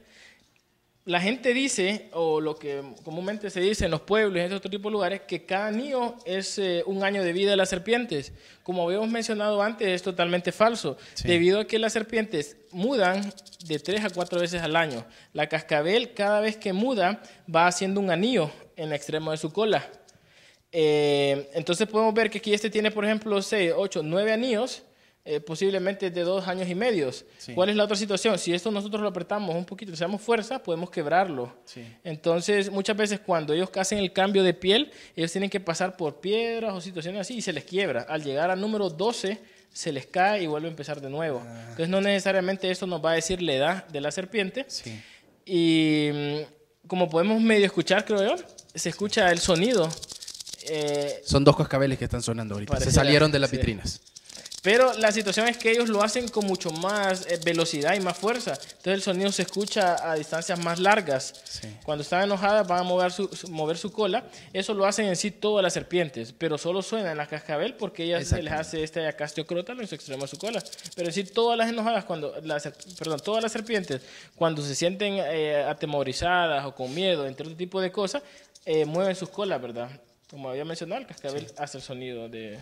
La gente dice, o lo que comúnmente se dice en los pueblos y en otro tipo de lugares, que cada niño es eh, un año de vida de las serpientes. Como habíamos mencionado antes, es totalmente falso, debido a que las serpientes mudan de tres a cuatro veces al año. La cascabel, cada vez que muda, va haciendo un anillo en el extremo de su cola. Eh, entonces podemos ver que aquí este tiene, por ejemplo, 6, 8, 9 anillos, eh, posiblemente de dos años y medio. ¿Cuál es la otra situación? Si esto nosotros lo apretamos un poquito, le damos fuerza, podemos quebrarlo. Entonces, muchas veces cuando ellos hacen el cambio de piel, ellos tienen que pasar por piedras o situaciones así y se les quiebra. Al llegar al número 12, se les cae y vuelve a empezar de nuevo. Ah. Entonces, no necesariamente eso nos va a decir la edad de la serpiente. Y mm, como podemos medio escuchar, creo yo, se escucha el sonido eh, Son dos cascabeles que están sonando ahorita. Se salieron de las vitrinas. Pero la situación es que ellos lo hacen con mucho más eh, velocidad y más fuerza. Entonces el sonido se escucha a distancias más largas. Cuando están enojadas van a mover su, mover su cola. Eso lo hacen en sí todas las serpientes, pero solo suena en la cascabel porque ellas se les hace este acásteo-crótalo en su extremo de su cola. Pero en sí todas las enojadas, cuando las, perdón, todas las serpientes, cuando se sienten eh, atemorizadas o con miedo, entre otro tipo de cosas, mueven sus colas, ¿verdad? Como había mencionado, el cascabel hace el sonido de...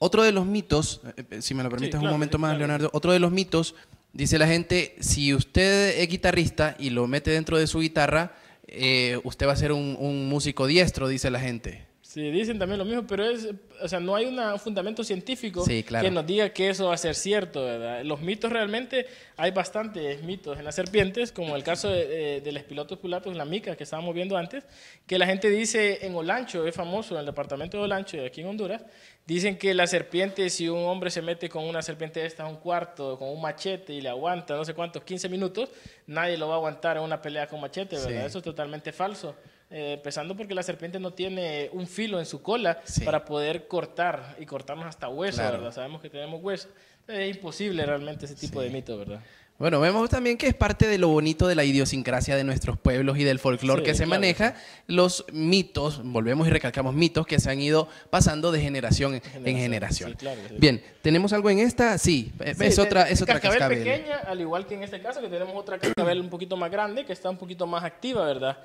Otro de los mitos, eh, eh, si me lo permites un momento más, Leonardo, otro de los mitos, dice la gente, si usted es guitarrista y lo mete dentro de su guitarra, eh, usted va a ser un, un músico diestro, dice la gente. Sí, dicen también lo mismo, pero es, o sea, no hay un fundamento científico que nos diga que eso va a ser cierto, ¿verdad? Los mitos realmente, hay bastantes mitos en las serpientes, como el caso de, del espilotus pulatus, la mica que estábamos viendo antes, que la gente dice en Olancho, es famoso en el departamento de Olancho, aquí en Honduras, dicen que la serpiente, si un hombre se mete con una serpiente de esta un cuarto, con un machete y le aguanta no sé cuántos, 15 minutos, nadie lo va a aguantar en una pelea con machete, ¿verdad? Eso es totalmente falso. Eh, empezando porque la serpiente no tiene un filo en su cola para poder cortar y cortarnos hasta hueso, ¿verdad? Sabemos que tenemos hueso. Es imposible realmente ese tipo de mito, ¿verdad? Bueno, vemos también que es parte de lo bonito de la idiosincrasia de nuestros pueblos y del folclore que se maneja, los mitos, volvemos y recalcamos mitos que se han ido pasando de generación en generación. Bien, ¿tenemos algo en esta? Sí, es otra, es otra cascabel. pequeña, al igual que en este caso, que tenemos otra cascabel un poquito más grande, que está un poquito más activa, ¿verdad?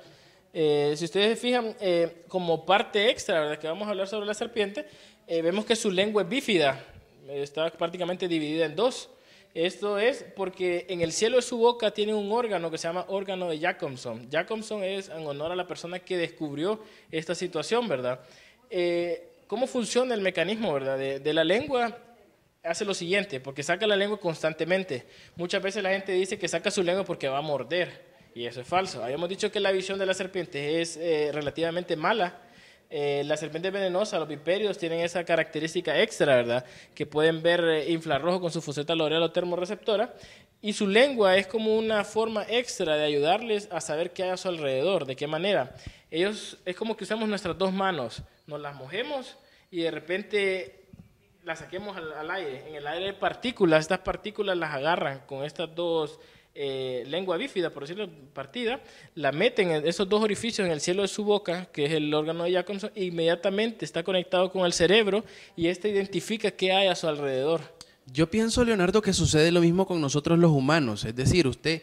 Eh, si ustedes se fijan, eh, como parte extra, ¿verdad? que vamos a hablar sobre la serpiente, eh, vemos que su lengua es bífida, está prácticamente dividida en dos. Esto es porque en el cielo de su boca tiene un órgano que se llama órgano de Jacobson. Jacobson es en honor a la persona que descubrió esta situación, ¿verdad? ¿Cómo funciona el mecanismo, verdad? de la lengua hace lo siguiente, porque saca la lengua constantemente. Muchas veces la gente dice que saca su lengua porque va a morder. Y eso es falso. Habíamos dicho que la visión de la serpiente es eh, relativamente mala. Eh, las serpientes venenosas, los viperios, tienen esa característica extra, ¿verdad? Que pueden ver eh, infrarrojo con su foseta loreal o termorreceptora. Y su lengua es como una forma extra de ayudarles a saber qué hay a su alrededor, de qué manera. Ellos, es como que usamos nuestras dos manos, nos las mojemos y de repente las saquemos al, al aire. En el aire hay partículas, estas partículas las agarran con estas dos eh, lengua bífida, por decirlo partida, la meten en esos dos orificios en el cielo de su boca, que es el órgano de Jacobson, e inmediatamente está conectado con el cerebro y este identifica qué hay a su alrededor. Yo pienso, Leonardo, que sucede lo mismo con nosotros los humanos. Es decir, usted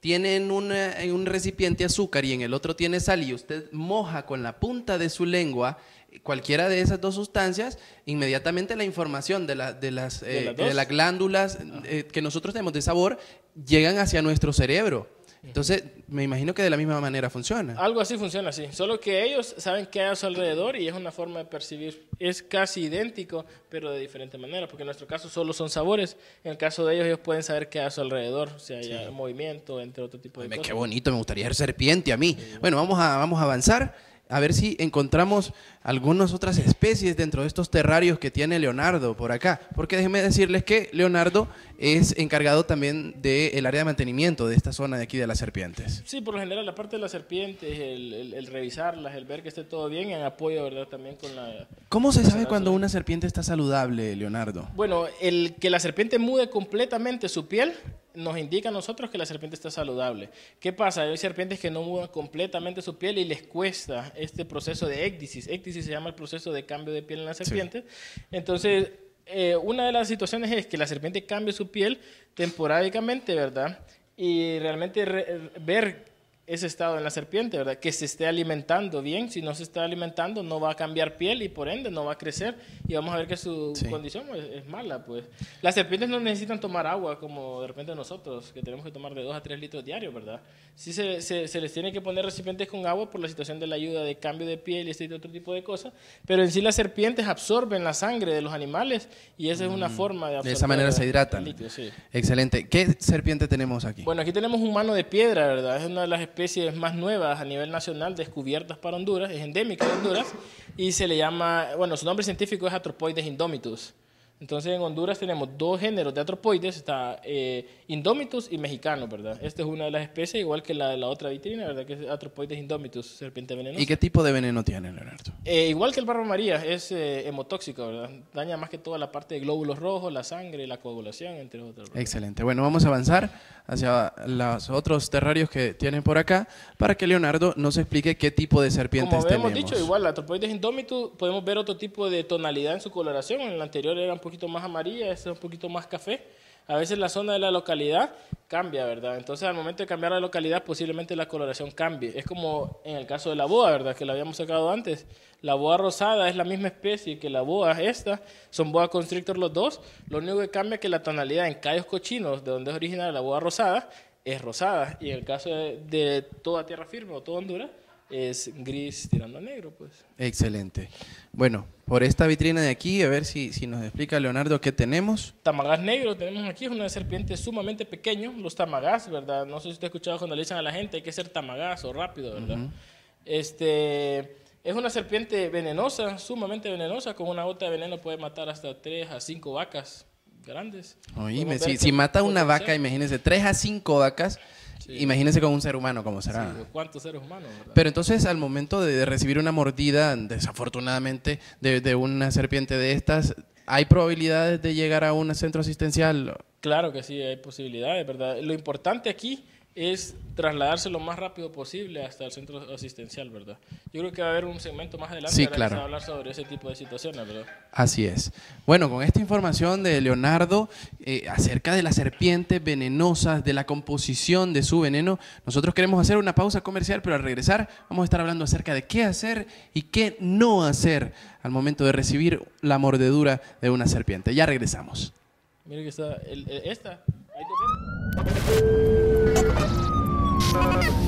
tiene en, en un recipiente azúcar y en el otro tiene sal y usted moja con la punta de su lengua cualquiera de esas dos sustancias, inmediatamente la información de, la- de las, ¿De eh, las de dos? las glándulas eh, que nosotros tenemos de sabor llegan hacia nuestro cerebro. Entonces, me imagino que de la misma manera funciona. Algo así funciona así, solo que ellos saben qué hay a su alrededor y es una forma de percibir. Es casi idéntico, pero de diferente manera, porque en nuestro caso solo son sabores. En el caso de ellos, ellos pueden saber qué hay a su alrededor, si hay movimiento, entre otro tipo de Oye, cosas. Qué bonito, me gustaría ser serpiente a mí. Bueno, vamos a, vamos a avanzar a ver si encontramos algunas otras especies dentro de estos terrarios que tiene Leonardo por acá. Porque déjenme decirles que Leonardo es encargado también del área de mantenimiento de esta zona de aquí de las serpientes. Sí, por lo general, la parte de las serpientes, el, el- el revisarlas, el ver que esté todo bien, en apoyo, ¿verdad? También con la... ¿Cómo se sabe cuando una serpiente está saludable, Leonardo? Bueno, el que la serpiente mude completamente su piel nos indica a nosotros que la serpiente está saludable. ¿Qué pasa? Hay serpientes que no mudan completamente su piel y les cuesta este proceso de ecdisis. Ecdisis se llama el proceso de cambio de piel en la serpiente. Entonces, eh, una de las situaciones es que la serpiente cambie su piel temporádicamente, ¿verdad? Y realmente re- ver ese estado en la serpiente, ¿verdad? Que se esté alimentando bien. Si no se está alimentando, no va a cambiar piel y por ende no va a crecer. Y vamos a ver que su Sí. condición es, es mala, pues. Las serpientes no necesitan tomar agua como de repente nosotros, que tenemos que tomar de 2 a 3 litros diarios, ¿verdad? Sí se, se- se les tiene que poner recipientes con agua por la situación de la ayuda de cambio de piel y este otro tipo de cosas. Pero en sí las serpientes absorben la sangre de los animales y esa es una forma de absorber Mm. esa manera se hidratan. el líquido, sí. Excelente. ¿Qué serpiente tenemos aquí? Bueno, aquí tenemos un mano de piedra, ¿verdad? Es una de las especies más nuevas a nivel nacional descubiertas para Honduras, es endémica de Honduras y se le llama, bueno, su nombre científico es Atropoides indomitus. Entonces en Honduras tenemos dos géneros de atropoides, está eh, indomitus y mexicano, ¿verdad? Esta es una de las especies, igual que la, la otra vitrina, ¿verdad? Que es Atropoides indomitus, serpiente venenosa. ¿Y qué tipo de veneno tiene, Leonardo? Eh, igual que el barba María, es eh, hemotóxico, ¿verdad? Daña más que toda la parte de glóbulos rojos, la sangre, la coagulación, entre otros. ¿verdad? Excelente. Bueno, vamos a avanzar hacia los otros terrarios que tienen por acá para que Leonardo nos explique qué tipo de serpientes Como tenemos. dicho, igual Atropoides indomitus podemos ver otro tipo de tonalidad en su coloración. En el anterior era un poquito más amarilla, este es un poquito más café. A veces la zona de la localidad cambia, ¿verdad? Entonces al momento de cambiar la localidad posiblemente la coloración cambie. Es como en el caso de la boa, ¿verdad? Que la habíamos sacado antes. La boa rosada es la misma especie que la boa esta. Son boa constrictor los dos. Lo único que cambia es que la tonalidad en callos cochinos, de donde es originaria la boa rosada, es rosada. Y en el caso de, de toda tierra firme o toda Honduras, es gris tirando a negro, pues. Excelente. Bueno, por esta vitrina de aquí, a ver si, si nos explica Leonardo qué tenemos. Tamagás negro tenemos aquí, es una serpiente sumamente pequeño. Los tamagás, ¿verdad? No sé si usted ha escuchado cuando le dicen a la gente hay que ser tamagás o rápido, ¿verdad? Este, es una serpiente venenosa, sumamente venenosa. Con una gota de veneno puede matar hasta 3 a 5 vacas grandes. Oíme, si, si mata una vaca, imagínense, tres a cinco vacas, imagínense con un ser humano cómo será. Sí, ¿Cuántos seres humanos, verdad? Pero entonces al momento de, de recibir una mordida, desafortunadamente, de, de una serpiente de estas, ¿hay probabilidades de llegar a un centro asistencial? Claro que sí, hay posibilidades, ¿verdad? Lo importante aquí es trasladarse lo más rápido posible hasta el centro asistencial, ¿verdad? Yo creo que va a haber un segmento más adelante Sí, que claro. a hablar sobre ese tipo de situaciones, ¿verdad? Así es. Bueno, con esta información de Leonardo eh, acerca de las serpientes venenosas, de la composición de su veneno, nosotros queremos hacer una pausa comercial, pero al regresar vamos a estar hablando acerca de qué hacer y qué no hacer al momento de recibir la mordedura de una serpiente. Ya regresamos. Mire que está, el- el- esta, hay Thank you.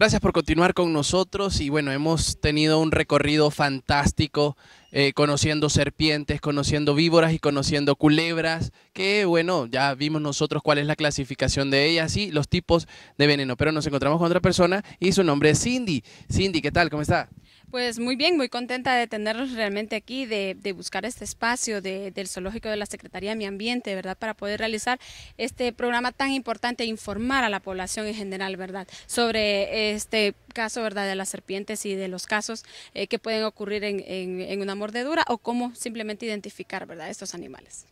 Gracias por continuar con nosotros y bueno, hemos tenido un recorrido fantástico eh, conociendo serpientes, conociendo víboras y conociendo culebras, que bueno, ya vimos nosotros cuál es la clasificación de ellas y los tipos de veneno, pero nos encontramos con otra persona y su nombre es Cindy. Cindy, ¿qué tal? ¿Cómo está? Pues muy bien, muy contenta de tenerlos realmente aquí, de, de buscar este espacio de- del Zoológico de la Secretaría de Medio Ambiente, ¿verdad? Para poder realizar este programa tan importante e informar a la población en general, ¿verdad? Sobre este caso, ¿verdad? De las serpientes y de los casos eh, que pueden ocurrir en, en- en una mordedura o cómo simplemente identificar, ¿verdad? Estos animales.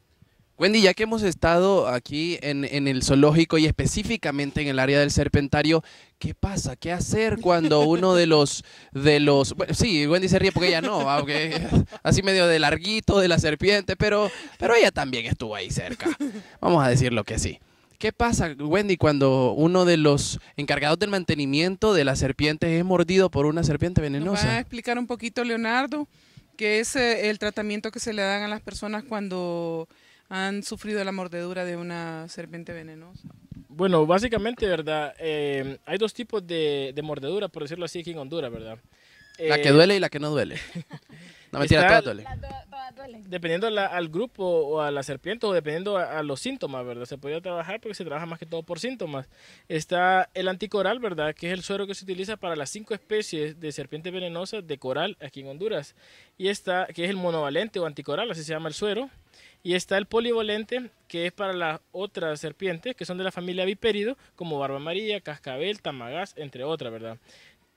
Wendy, ya que hemos estado aquí en, en, el zoológico y específicamente en el área del serpentario, ¿qué pasa? ¿Qué hacer cuando uno de los, de los, bueno, sí, Wendy se ríe porque ella no, aunque así medio de larguito de la serpiente, pero, pero ella también estuvo ahí cerca. Vamos a decirlo que sí. ¿Qué pasa, Wendy, cuando uno de los encargados del mantenimiento de las serpientes es mordido por una serpiente venenosa? Nos va a explicar un poquito, Leonardo, qué es eh, el tratamiento que se le dan a las personas cuando han sufrido la mordedura de una serpiente venenosa? Bueno, básicamente, ¿verdad? Eh, hay dos tipos de, mordedura, por decirlo así, aquí en Honduras, ¿verdad? la que eh, duele y la que no duele. No, mentira, todas duelen. Dependiendo al grupo o a la serpiente o dependiendo a, los síntomas, ¿verdad? Se podría trabajar porque se trabaja más que todo por síntomas. Está el anticoral, ¿verdad? Que es el suero que se utiliza para las cinco especies de serpientes venenosas de coral aquí en Honduras. Y está, que es el monovalente o anticoral, así se llama el suero. Y está el polivalente, que es para las otras serpientes, que son de la familia Viperido, como barba amarilla, cascabel, tamagás, entre otras, ¿verdad?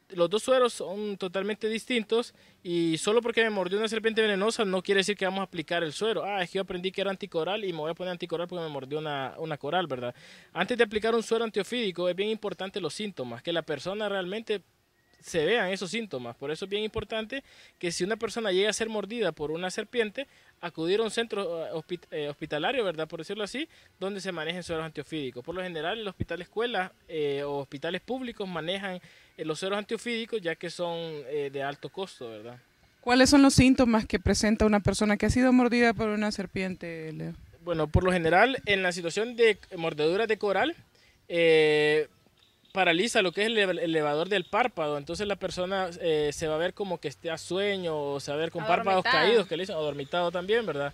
Los dos sueros son totalmente distintos y solo porque me mordió una serpiente venenosa no quiere decir que vamos a aplicar el suero. Ah, es que yo aprendí que era anticoral y me voy a poner anticoral porque me mordió una, una coral, ¿verdad? Antes de aplicar un suero antiofídico es bien importante los síntomas, que la persona realmente se vean esos síntomas. Por eso es bien importante que si una persona llega a ser mordida por una serpiente, acudir a un centro eh, eh, hospitalario, ¿verdad? Por decirlo así, donde se manejen sueros antiofídicos. Por lo general, el hospital escuela eh, o hospitales públicos manejan los sueros antiofídicos ya que son de alto costo, ¿verdad? ¿Cuáles son los síntomas que presenta una persona que ha sido mordida por una serpiente, Leo? Bueno, por lo general, en la situación de mordedura de coral, paraliza lo que es el elevador del párpado, entonces la persona eh, se va a ver como que esté a sueño o se va a ver con párpados caídos, que le dicen, o dormitado también, ¿verdad?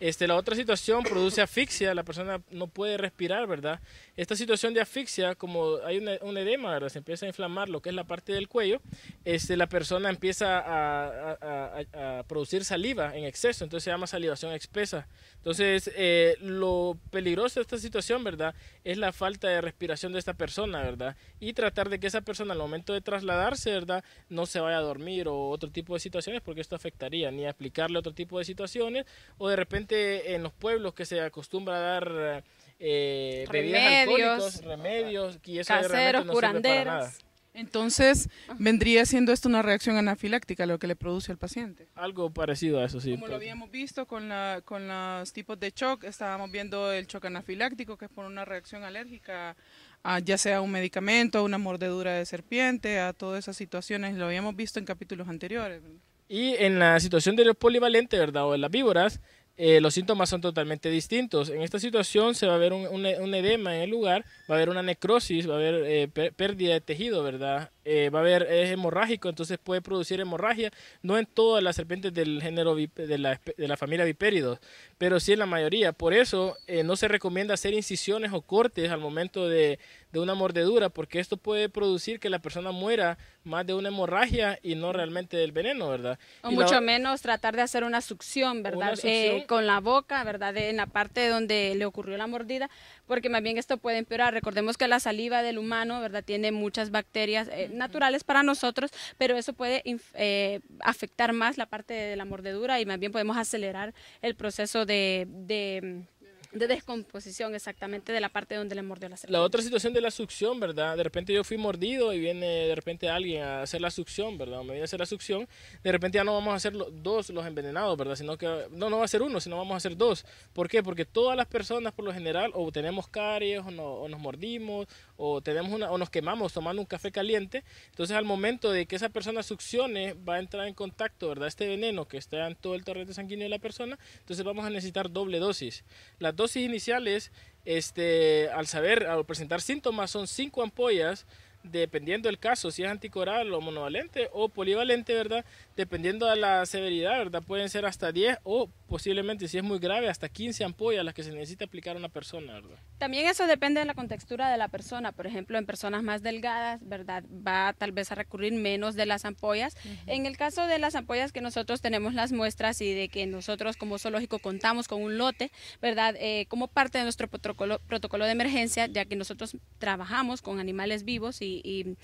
Este, la otra situación produce asfixia, la persona no puede respirar, ¿verdad? Esta situación de asfixia, como hay un edema, ¿verdad? Se empieza a inflamar lo que es la parte del cuello, este, la persona empieza a, producir saliva en exceso, entonces se llama salivación espesa. Entonces, eh, lo peligroso de esta situación, ¿verdad? Es la falta de respiración de esta persona, ¿verdad? Y tratar de que esa persona al momento de trasladarse, ¿verdad? No se vaya a dormir o otro tipo de situaciones, porque esto afectaría ni aplicarle otro tipo de situaciones o de repente en los pueblos que se acostumbra a dar eh, remedios, remedios y eso caseros, no curanderos. Entonces, vendría siendo esto una reacción anafiláctica, lo que le produce al paciente. Algo parecido a eso, sí. Como lo habíamos visto con, la, con los tipos de shock, estábamos viendo el shock anafiláctico, que es por una reacción alérgica, a, ya sea un medicamento, a una mordedura de serpiente, a todas esas situaciones, lo habíamos visto en capítulos anteriores. Y en la situación de los polivalentes, ¿verdad? O de las víboras, eh, los síntomas son totalmente distintos. En esta situación se va a ver un, edema en el lugar, va a haber una necrosis, va a haber eh, pérdida de tejido, ¿verdad? Eh, va a haber, es hemorrágico, entonces puede producir hemorragia, no en todas las serpientes del género de la, de la familia vipéridos, pero sí en la mayoría. Por eso no se recomienda hacer incisiones o cortes al momento de, de una mordedura, porque esto puede producir que la persona muera más de una hemorragia y no realmente del veneno, ¿verdad? O mucho menos tratar de hacer una succión, ¿verdad? Eh, con la boca, ¿verdad? en la parte donde le ocurrió la mordida, porque más bien esto puede empeorar. Recordemos que la saliva del humano, ¿verdad? Tiene muchas bacterias eh, naturales para nosotros, pero eso puede eh, afectar más la parte de la mordedura y más bien podemos acelerar el proceso de de descomposición exactamente de la parte donde le mordió la serpiente. La otra situación de la succión, ¿verdad? De repente yo fui mordido y viene de repente alguien a hacer la succión, ¿verdad? Me viene a hacer la succión. De repente ya no vamos a hacer dos los envenenados, ¿verdad? Sino que no, no va a ser uno, sino vamos a hacer dos. ¿Por qué? Porque todas las personas por lo general o tenemos caries o, o nos mordimos o, tenemos una, o nos quemamos tomando un café caliente. Entonces al momento de que esa persona succione va a entrar en contacto, ¿verdad? Este veneno que está en todo el torrente sanguíneo de la persona. Entonces vamos a necesitar doble dosis. La dosis iniciales, este, al saber, al presentar síntomas, son cinco ampollas dependiendo del caso, si es anticoral o monovalente o polivalente, ¿verdad? Dependiendo de la severidad, ¿verdad? Pueden ser hasta 10 o posiblemente, si es muy grave, hasta 15 ampollas las que se necesita aplicar a una persona, ¿verdad? También eso depende de la contextura de la persona. Por ejemplo, en personas más delgadas, ¿verdad? Va tal vez a recurrir menos de las ampollas. En el caso de las ampollas que nosotros tenemos las muestras y de que nosotros como zoológico contamos con un lote, ¿verdad? Eh, como parte de nuestro protocolo, protocolo de emergencia, ya que nosotros trabajamos con animales vivos y y,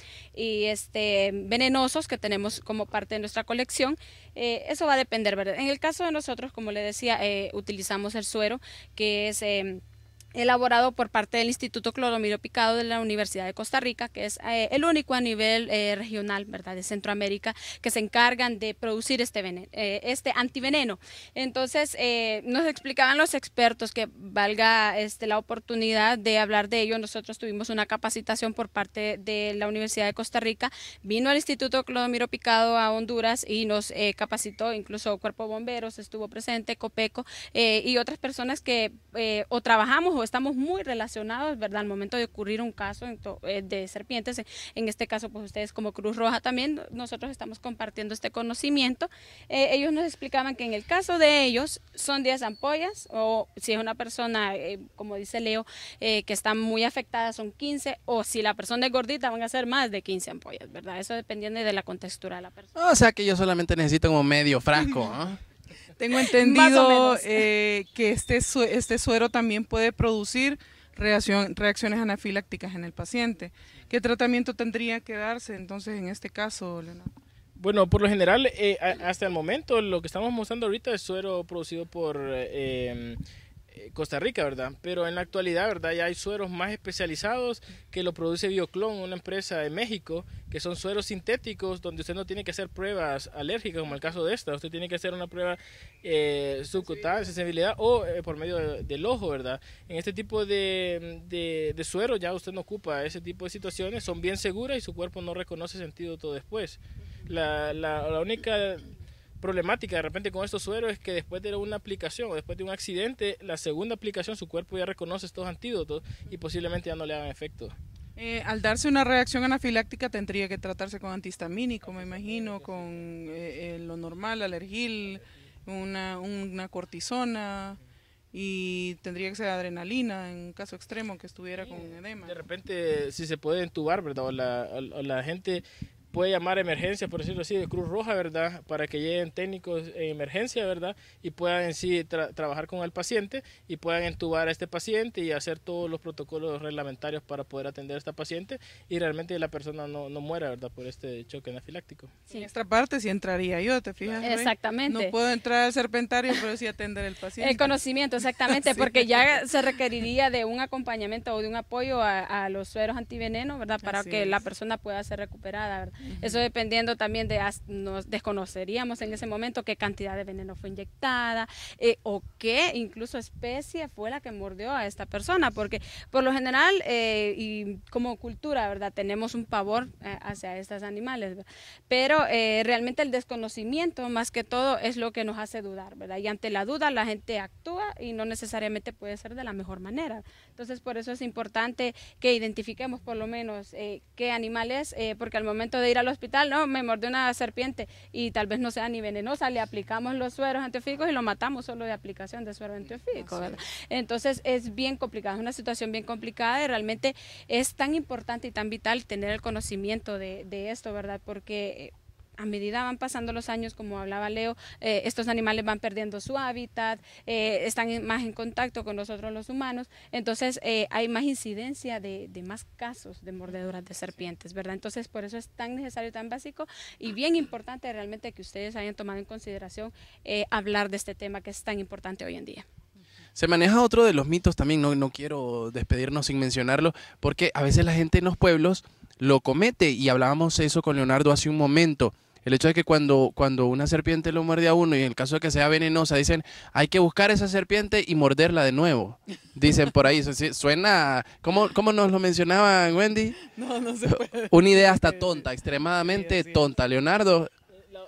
este, venenosos que tenemos como parte de nuestra colección. Eh, eso va a depender, ¿verdad? En el caso de nosotros, como le decía, eh, utilizamos el suero, que es... Em, elaborado por parte del Instituto Clodomiro Picado de la Universidad de Costa Rica, que es eh, el único a nivel eh, regional, ¿verdad?, de Centroamérica, que se encargan de producir este, veneno, eh, este antiveneno. Entonces, nos explicaban los expertos que valga este, la oportunidad de hablar de ello. Nosotros tuvimos una capacitación por parte de la Universidad de Costa Rica, vino al Instituto Clodomiro Picado a Honduras y nos capacitó, incluso Cuerpo Bomberos estuvo presente, Copeco y otras personas que o trabajamos o estamos muy relacionados, ¿verdad? Al momento de ocurrir un caso eh, de serpientes, en este caso, pues ustedes como Cruz Roja también, nosotros estamos compartiendo este conocimiento. Eh, ellos nos explicaban que en el caso de ellos son 10 ampollas, o si es una persona, eh, como dice Leo, que está muy afectada, son 15, o si la persona es gordita, van a ser más de 15 ampollas, ¿verdad? Eso dependiendo de la contextura de la persona. O sea que yo solamente necesito como medio frasco, ¿no? Tengo entendido eh, que este, este suero también puede producir reacción, reacciones anafilácticas en el paciente. ¿Qué tratamiento tendría que darse entonces en este caso, Leonardo? Bueno, por lo general, eh, hasta el momento, lo que estamos mostrando ahorita es suero producido por eh, eh, Costa Rica, ¿verdad? Pero en la actualidad, ¿verdad? Ya hay sueros más especializados que lo produce Bioclon, una empresa de México, que son sueros sintéticos donde usted no tiene que hacer pruebas alérgicas, como el caso de esta. Usted tiene que hacer una prueba eh, subcutánea, sensibilidad o eh, por medio del ojo, ¿verdad? En este tipo de, de, suero ya usted no ocupa ese tipo de situaciones, son bien seguras y su cuerpo no reconoce sentido todo después. La, la, la única problemática de repente con estos sueros es que después de una aplicación o después de un accidente, la segunda aplicación su cuerpo ya reconoce estos antídotos y posiblemente ya no le hagan efecto. Eh, al darse una reacción anafiláctica tendría que tratarse con antihistamínico, me imagino, con eh, eh, lo normal, alergil, una, una cortisona y tendría que ser adrenalina en caso extremo que estuviera con edema. De repente, si se puede entubar, ¿verdad? O la, o la gente puede llamar emergencia, por decirlo así, de Cruz Roja, ¿verdad? Para que lleguen técnicos en emergencia, ¿verdad? Y puedan en sí trabajar con el paciente y puedan entubar a este paciente y hacer todos los protocolos reglamentarios para poder atender a esta paciente y realmente la persona no, no muera, ¿verdad? Por este choque anafiláctico. Sí. En esta parte sí entraría yo, ¿te fijas? Exactamente. No puedo entrar al serpentario, pero sí atender al paciente. El conocimiento, exactamente, porque ya se requeriría de un acompañamiento o de un apoyo a, los sueros antiveneno, ¿verdad? Para que la persona pueda ser recuperada, ¿verdad? Eso dependiendo también de, nos desconoceríamos en ese momento qué cantidad de veneno fue inyectada eh, o qué incluso especie fue la que mordió a esta persona, porque por lo general eh, y como cultura, ¿verdad? Tenemos un pavor eh, hacia estos animales, pero realmente el desconocimiento más que todo es lo que nos hace dudar, ¿verdad? Y ante la duda la gente actúa y no necesariamente puede ser de la mejor manera. Entonces por eso es importante que identifiquemos por lo menos qué animal es, porque al momento de ir al hospital, no, me mordió una serpiente y tal vez no sea ni venenosa, le aplicamos los sueros antiofídicos y lo matamos solo de aplicación de suero antiofídico, Entonces es bien complicado, es una situación bien complicada y realmente es tan importante y tan vital tener el conocimiento de, de esto, ¿verdad? Porque a medida van pasando los años, como hablaba Leo, eh, estos animales van perdiendo su hábitat, eh, están más en contacto con nosotros los humanos, entonces eh, hay más incidencia de, más casos de mordeduras de serpientes, ¿verdad? Entonces por eso es tan necesario, tan básico y bien importante realmente que ustedes hayan tomado en consideración hablar de este tema que es tan importante hoy en día. Se maneja otro de los mitos también, no, no quiero despedirnos sin mencionarlo, porque a veces la gente en los pueblos lo comete y hablábamos eso con Leonardo hace un momento el hecho de que cuando, cuando una serpiente lo muerde a uno y en el caso de que sea venenosa, dicen, hay que buscar esa serpiente y morderla de nuevo. Dicen por ahí, suena, ¿cómo, cómo nos lo mencionaba Wendy? No, no se puede. Una idea hasta tonta, extremadamente tonta. Leonardo,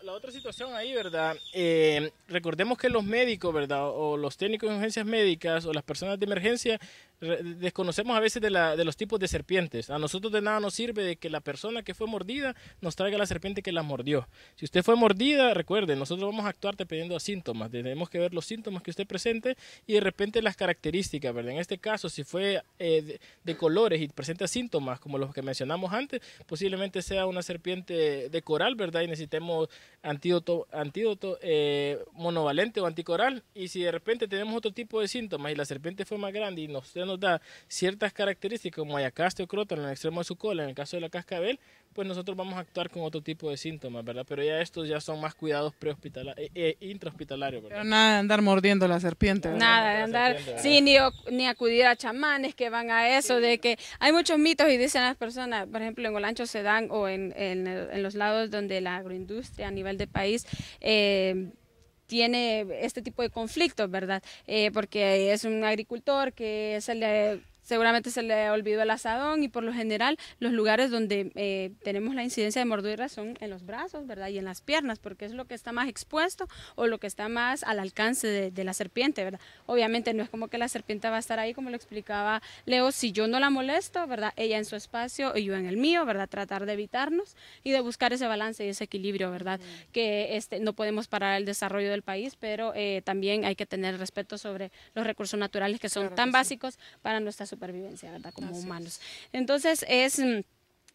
la otra situación ahí, ¿verdad? Eh, recordemos que los médicos, ¿verdad? O los técnicos de urgencias médicas o las personas de emergencia desconocemos a veces de, la, de, los tipos de serpientes. A nosotros de nada nos sirve de que la persona que fue mordida nos traiga la serpiente que la mordió. Si usted fue mordida, recuerde, nosotros vamos a actuar dependiendo de síntomas. Tenemos que ver los síntomas que usted presente y de repente las características, ¿verdad? En este caso, si fue eh, de, colores y presenta síntomas como los que mencionamos antes, posiblemente sea una serpiente de coral, ¿verdad? Y necesitemos antídoto, antídoto eh, monovalente o anticoral. Y si de repente tenemos otro tipo de síntomas y la serpiente fue más grande y nos nos da ciertas características como ayacaste o crota en el extremo de su cola, en el caso de la cascabel, pues nosotros vamos a actuar con otro tipo de síntomas, ¿verdad? Pero ya estos ya son más cuidados prehospitalarios, eh, eh, intrahospitalarios, ¿verdad? Pero nada de andar mordiendo la serpiente. ¿verdad? Nada de andar, sí, ni, o- ni acudir a chamanes que van a eso, de que hay muchos mitos y dicen las personas, por ejemplo, en Olancho se dan o en, en los lados donde la agroindustria a nivel de país eh, tiene este tipo de conflictos, ¿verdad? Eh, porque es un agricultor que se le seguramente se le olvidó el asadón y por lo general los lugares donde eh, tenemos la incidencia de mordedura son en los brazos, ¿verdad? Y en las piernas, porque es lo que está más expuesto o lo que está más al alcance de, de la serpiente, ¿verdad? Obviamente no es como que la serpiente va a estar ahí, como lo explicaba Leo, si yo no la molesto, ¿verdad? Ella en su espacio y yo en el mío, ¿verdad? Tratar de evitarnos y de buscar ese balance y ese equilibrio, ¿verdad? Que este, no podemos parar el desarrollo del país, pero eh, también hay que tener respeto sobre los recursos naturales que son Claro que tan sí. básicos para nuestra supervivencia, ¿verdad? Como Así humanos. Entonces es mm,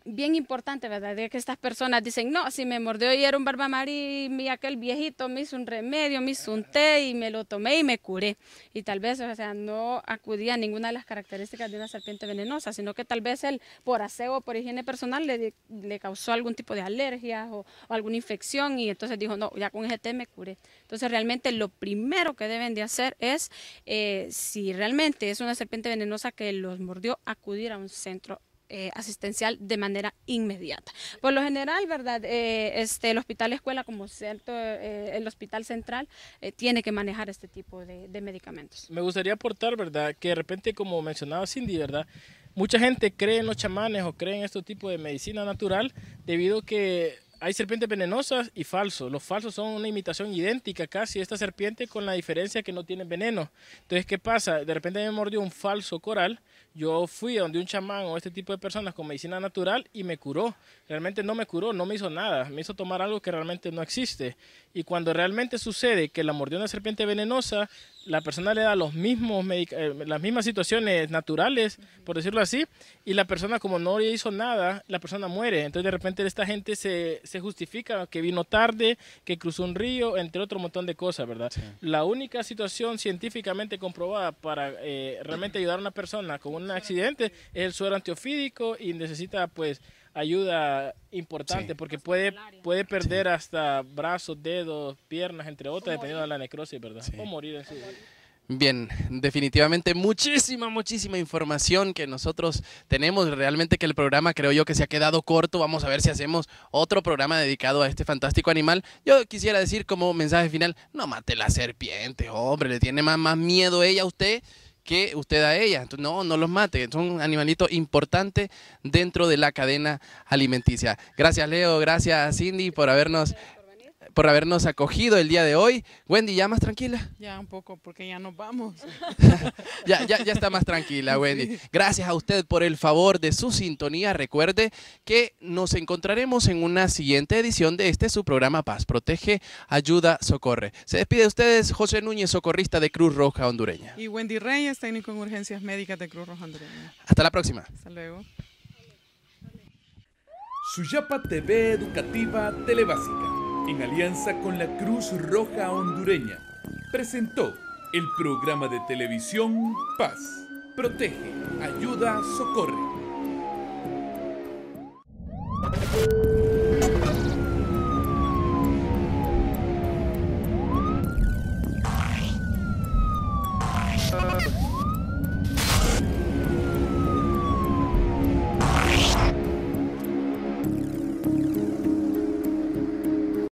bien importante, ¿verdad? De que estas personas dicen, no, si me mordió y era un barbamarí y aquel viejito me hizo un remedio, me hizo un té y me lo tomé y me curé. Y tal vez, o sea, no acudía a ninguna de las características de una serpiente venenosa, sino que tal vez él, por aseo o por higiene personal, le, le causó algún tipo de alergia o, alguna infección y entonces dijo, no, ya con ese té me curé. Entonces realmente lo primero que deben de hacer es, eh, si realmente es una serpiente venenosa que los mordió, acudir a un centro eh, asistencial de manera inmediata. Por lo general, ¿verdad? Eh, este, el hospital escuela como centro, eh, el hospital central, eh, tiene que manejar este tipo de, de medicamentos. Me gustaría aportar, ¿verdad? Que de repente, como mencionaba Cindy, ¿verdad? Mucha gente cree en los chamanes o cree en este tipo de medicina natural debido a que hay serpientes venenosas y falsos. Los falsos son una imitación idéntica casi de esta serpiente con la diferencia que no tienen veneno. Entonces, ¿qué pasa? De repente me mordió un falso coral. Yo fui a donde un chamán o este tipo de personas con medicina natural y me curó. Realmente no me curó, no me hizo nada. Me hizo tomar algo que realmente no existe. Y cuando realmente sucede que la mordió una serpiente venenosa, la persona le da los mismos eh, las mismas situaciones naturales, por decirlo así, y la persona como no le hizo nada, la persona muere. Entonces de repente esta gente se, se justifica que vino tarde, que cruzó un río, entre otro montón de cosas, ¿verdad? La única situación científicamente comprobada para eh, realmente ayudar a una persona con un accidente es el suero antiofídico y necesita pues ayuda importante Sí. porque puede, puede perder hasta brazos, dedos, piernas, entre otras, dependiendo de la necrosis, ¿verdad? Sí. O morir en su... Bien, definitivamente muchísima, muchísima información que nosotros tenemos. Realmente que el programa creo yo que se ha quedado corto. Vamos a ver si hacemos otro programa dedicado a este fantástico animal. Yo quisiera decir como mensaje final, no mate la serpiente, hombre, le tiene más, más miedo ella a usted que usted a ella. No, no los mate. Son un animalito importante dentro de la cadena alimenticia. Gracias Leo, gracias Cindy por habernos, por habernos acogido el día de hoy. Wendy, ¿ya más tranquila? Ya un poco, porque ya nos vamos. Ya, ya, ya está más tranquila, Wendy. Gracias a usted por el favor de su sintonía. Recuerde que nos encontraremos en una siguiente edición de este su programa Paz, Protege, Ayuda, Socorre. Se despide de ustedes José Núñez, socorrista de Cruz Roja Hondureña. Y Wendy Reyes, técnico en urgencias médicas de Cruz Roja Hondureña. Hasta la próxima. Hasta luego. Suyapa TV Educativa Telebásica, en alianza con la Cruz Roja Hondureña, presentó el programa de televisión Paz. Protege, ayuda, socorre.